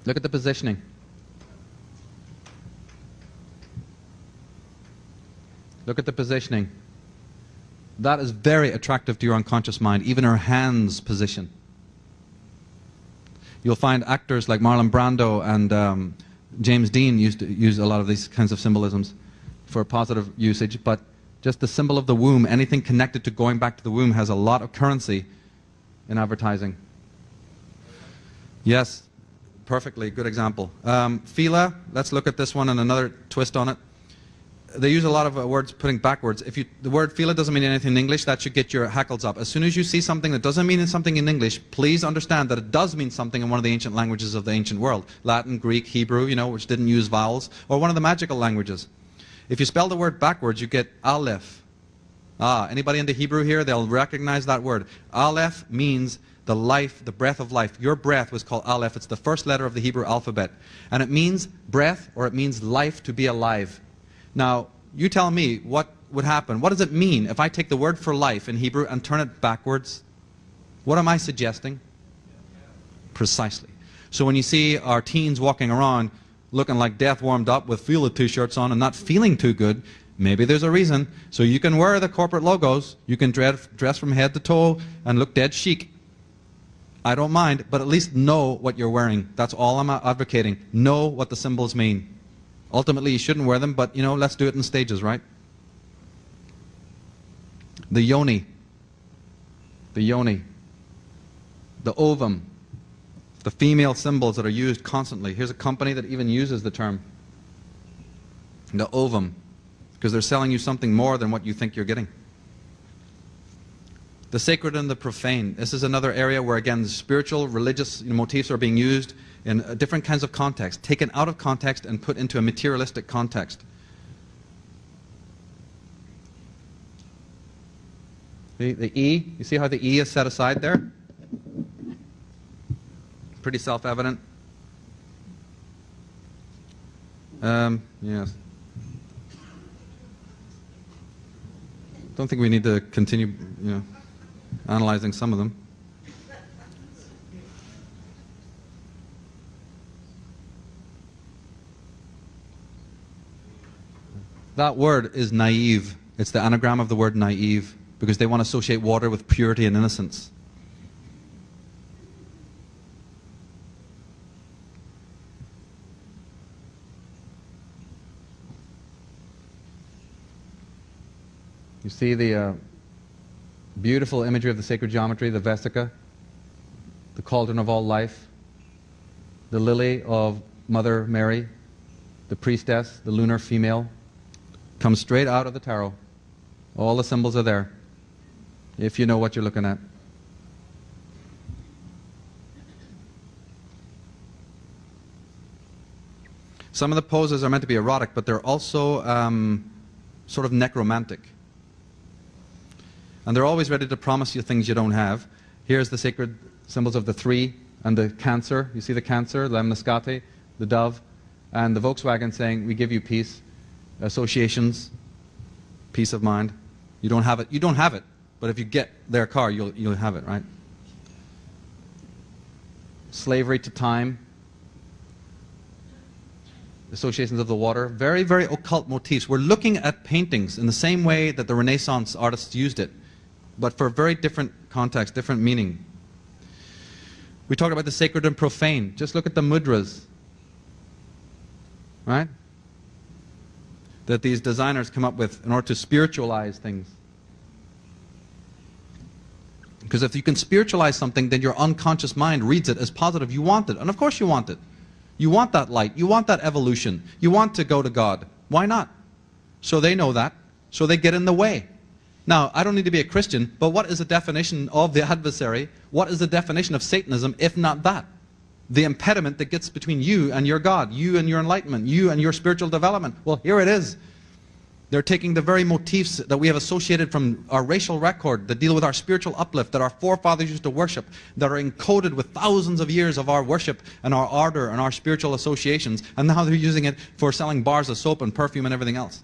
A: Look at the positioning. Look at the positioning. That is very attractive to your unconscious mind, even her hands position. You'll find actors like Marlon Brando and um, James Dean used to use a lot of these kinds of symbolisms for positive usage, but just the symbol of the womb, anything connected to going back to the womb has a lot of currency in advertising. Yes, perfectly, good example. Um, Fila, let's look at this one and another twist on it they use a lot of uh, words putting backwards. If you, the word fila doesn't mean anything in English, that should get your hackles up. As soon as you see something that doesn't mean something in English, please understand that it does mean something in one of the ancient languages of the ancient world. Latin, Greek, Hebrew, you know, which didn't use vowels, or one of the magical languages. If you spell the word backwards, you get aleph. Ah, anybody into Hebrew here? They'll recognize that word. Aleph means the life, the breath of life. Your breath was called Aleph. It's the first letter of the Hebrew alphabet. And it means breath or it means life to be alive. Now, you tell me what would happen. What does it mean if I take the word for life in Hebrew and turn it backwards? What am I suggesting? Precisely. So when you see our teens walking around looking like death warmed up with feel it t-shirts on and not feeling too good, maybe there's a reason. So you can wear the corporate logos, you can dress from head to toe and look dead chic. I don't mind, but at least know what you're wearing. That's all I'm advocating. Know what the symbols mean. Ultimately, you shouldn't wear them, but you know, let's do it in stages, right? The yoni. The yoni. The ovum. The female symbols that are used constantly. Here's a company that even uses the term. The ovum. Because they're selling you something more than what you think you're getting. The sacred and the profane. This is another area where, again, spiritual, religious motifs are being used in uh, different kinds of contexts, taken out of context and put into a materialistic context. The, the E, you see how the E is set aside there? Pretty self-evident. Um, yes. Don't think we need to continue, you know analyzing some of them. That word is naive. It's the anagram of the word naive because they want to associate water with purity and innocence. You see the uh, Beautiful imagery of the sacred geometry, the Vesica, the cauldron of all life, the lily of Mother Mary, the priestess, the lunar female, comes straight out of the tarot. All the symbols are there, if you know what you're looking at. Some of the poses are meant to be erotic, but they're also um, sort of necromantic. And they're always ready to promise you things you don't have. Here's the sacred symbols of the three and the cancer. You see the cancer, the Lemniscate, the dove, and the Volkswagen saying, We give you peace, associations, peace of mind. You don't have it. You don't have it. But if you get their car, you'll, you'll have it, right? Slavery to time, associations of the water, very, very occult motifs. We're looking at paintings in the same way that the Renaissance artists used it but for a very different context, different meaning. We talk about the sacred and profane. Just look at the mudras. Right? That these designers come up with in order to spiritualize things. Because if you can spiritualize something, then your unconscious mind reads it as positive. You want it. And of course you want it. You want that light. You want that evolution. You want to go to God. Why not? So they know that. So they get in the way. Now, I don't need to be a Christian, but what is the definition of the adversary? What is the definition of Satanism, if not that? The impediment that gets between you and your God, you and your enlightenment, you and your spiritual development. Well, here it is. They're taking the very motifs that we have associated from our racial record that deal with our spiritual uplift, that our forefathers used to worship, that are encoded with thousands of years of our worship and our ardor and our spiritual associations, and now they're using it for selling bars of soap and perfume and everything else.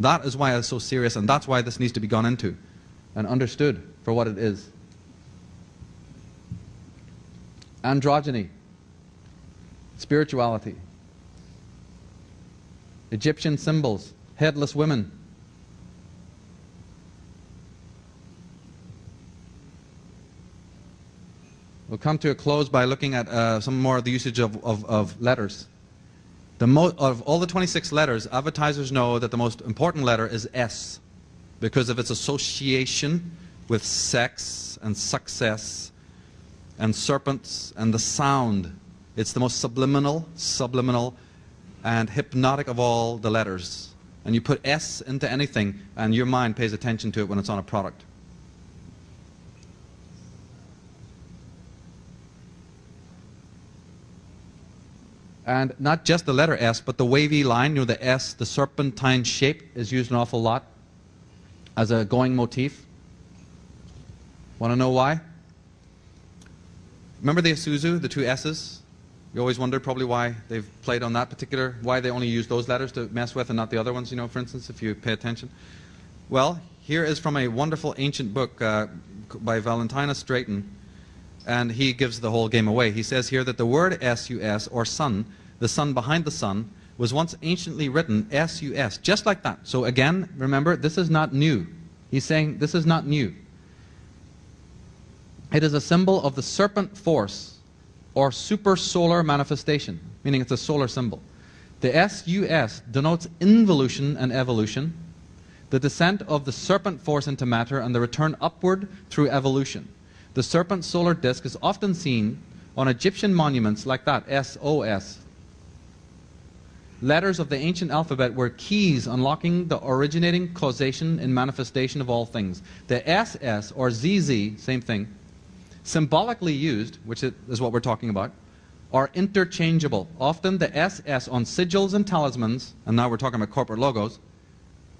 A: That is why it's so serious, and that's why this needs to be gone into and understood for what it is. Androgyny, spirituality, Egyptian symbols, headless women. We'll come to a close by looking at uh, some more of the usage of, of, of letters. The of all the 26 letters, advertisers know that the most important letter is S because of its association with sex and success and serpents and the sound. It's the most subliminal, subliminal, and hypnotic of all the letters. And you put S into anything, and your mind pays attention to it when it's on a product. And not just the letter S, but the wavy line, you know, the S, the serpentine shape is used an awful lot as a going motif. Want to know why? Remember the Isuzu, the two S's? You always wonder probably why they've played on that particular, why they only use those letters to mess with and not the other ones, you know, for instance, if you pay attention. Well, here is from a wonderful ancient book uh, by Valentinus Drayton, and he gives the whole game away. He says here that the word S-U-S, or sun, the sun behind the sun, was once anciently written S-U-S, just like that. So again, remember, this is not new. He's saying this is not new. It is a symbol of the serpent force or supersolar manifestation, meaning it's a solar symbol. The SUS denotes involution and evolution, the descent of the serpent force into matter and the return upward through evolution. The serpent solar disk is often seen on Egyptian monuments like that, SOS. Letters of the ancient alphabet were keys unlocking the originating causation and manifestation of all things. The SS or ZZ, same thing, symbolically used, which is what we're talking about, are interchangeable. Often the SS on sigils and talismans, and now we're talking about corporate logos,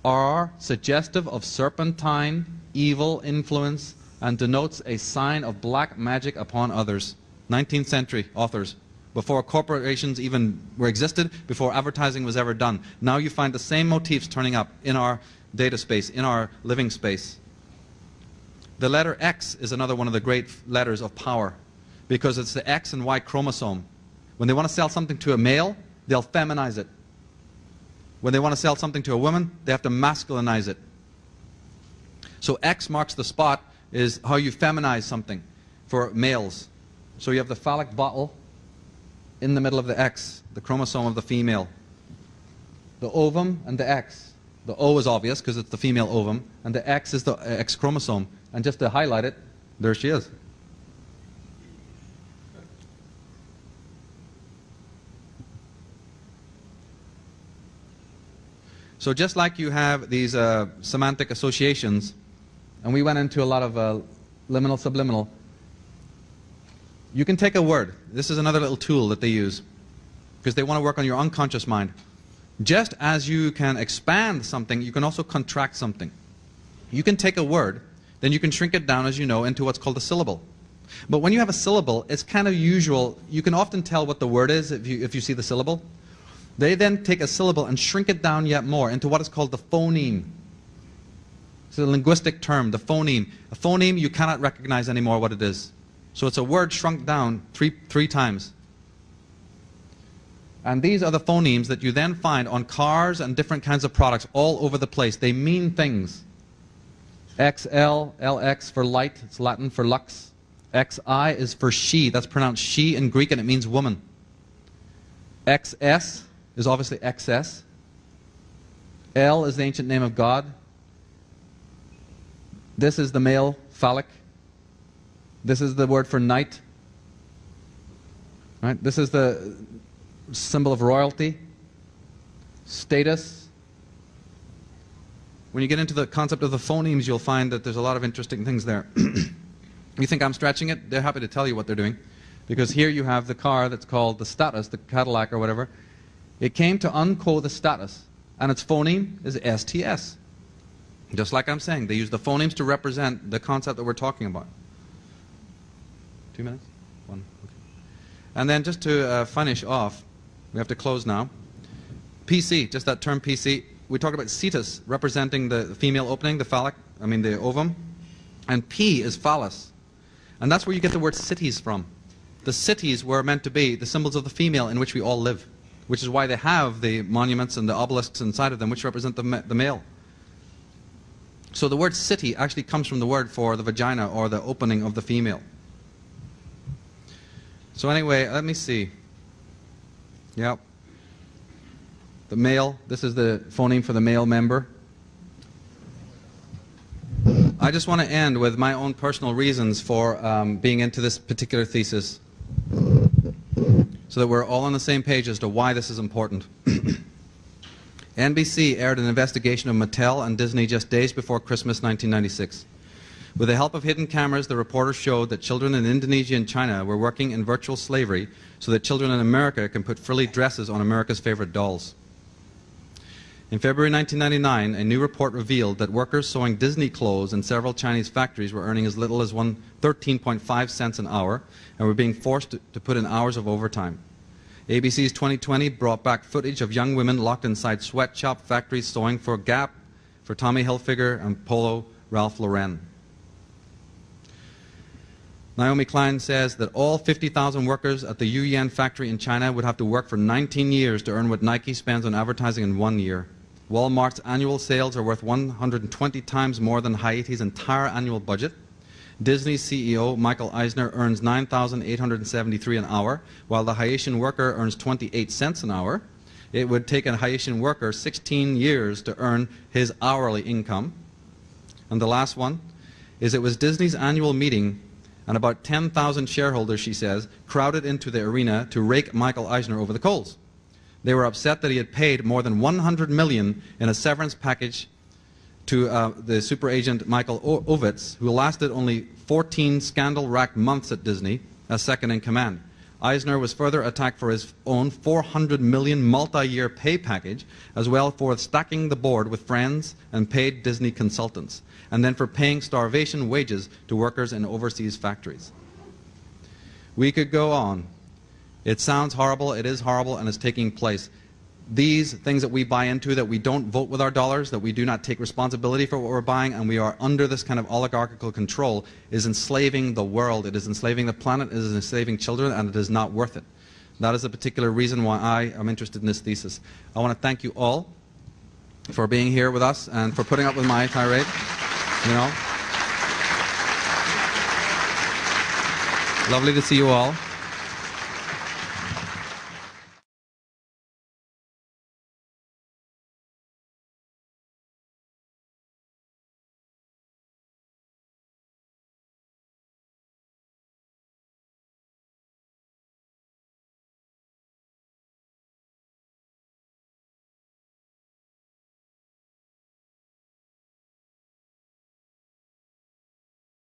A: are suggestive of serpentine, evil influence and denotes a sign of black magic upon others. 19th century authors. Before corporations even were existed, before advertising was ever done. Now you find the same motifs turning up in our data space, in our living space. The letter X is another one of the great letters of power because it's the X and Y chromosome. When they want to sell something to a male, they'll feminize it. When they want to sell something to a woman, they have to masculinize it. So X marks the spot is how you feminize something for males. So you have the phallic bottle in the middle of the X, the chromosome of the female. The ovum and the X. The O is obvious because it's the female ovum, and the X is the X chromosome. And just to highlight it, there she is. So just like you have these uh, semantic associations, and we went into a lot of uh, liminal, subliminal, you can take a word. This is another little tool that they use because they want to work on your unconscious mind. Just as you can expand something, you can also contract something. You can take a word then you can shrink it down, as you know, into what's called a syllable. But when you have a syllable, it's kind of usual. You can often tell what the word is if you, if you see the syllable. They then take a syllable and shrink it down yet more into what is called the phoneme. It's a linguistic term, the phoneme. A phoneme, you cannot recognize anymore what it is. So it's a word shrunk down three, three times. And these are the phonemes that you then find on cars and different kinds of products all over the place. They mean things. XL, LX for light, it's Latin for lux. XI is for she, that's pronounced she in Greek and it means woman. XS is obviously XS. L is the ancient name of God. This is the male phallic. This is the word for night. Right? This is the symbol of royalty, status, when you get into the concept of the phonemes, you'll find that there's a lot of interesting things there. you think I'm stretching it? They're happy to tell you what they're doing. Because here you have the car that's called the status, the Cadillac or whatever. It came to uncode the status, and its phoneme is STS. Just like I'm saying, they use the phonemes to represent the concept that we're talking about. Two minutes? One. Okay. And then just to uh, finish off, we have to close now. PC, just that term PC, we talk about cetus representing the female opening, the phallic, I mean the ovum, and P is phallus. And that's where you get the word cities from. The cities were meant to be the symbols of the female in which we all live, which is why they have the monuments and the obelisks inside of them, which represent the, the male. So the word city actually comes from the word for the vagina or the opening of the female. So anyway, let me see. Yep. The male, this is the phoneme for the male member. I just want to end with my own personal reasons for um, being into this particular thesis so that we're all on the same page as to why this is important. NBC aired an investigation of Mattel and Disney just days before Christmas 1996. With the help of hidden cameras, the reporters showed that children in Indonesia and China were working in virtual slavery so that children in America can put frilly dresses on America's favorite dolls. In February 1999, a new report revealed that workers sewing Disney clothes in several Chinese factories were earning as little as 13.5 cents an hour and were being forced to, to put in hours of overtime. ABC's 2020 brought back footage of young women locked inside sweatshop factories sewing for Gap, for Tommy Hilfiger, and Polo Ralph Lauren. Naomi Klein says that all 50,000 workers at the Yue Yuen factory in China would have to work for 19 years to earn what Nike spends on advertising in one year. Walmart's annual sales are worth 120 times more than Haiti's entire annual budget. Disney's CEO Michael Eisner earns 9,873 an hour, while the Haitian worker earns 28 cents an hour. It would take a Haitian worker 16 years to earn his hourly income. And the last one is it was Disney's annual meeting and about 10,000 shareholders, she says, crowded into the arena to rake Michael Eisner over the coals. They were upset that he had paid more than 100 million in a severance package to uh, the super agent Michael Ovitz, who lasted only 14 scandal-racked months at Disney as second in command. Eisner was further attacked for his own 400 million multi-year pay package, as well for stacking the board with friends and paid Disney consultants, and then for paying starvation wages to workers in overseas factories. We could go on, it sounds horrible, it is horrible, and it's taking place. These things that we buy into, that we don't vote with our dollars, that we do not take responsibility for what we're buying, and we are under this kind of oligarchical control, is enslaving the world. It is enslaving the planet, it is enslaving children, and it is not worth it. That is a particular reason why I am interested in this thesis. I want to thank you all for being here with us and for putting up with my tirade. You know? Lovely to see you all.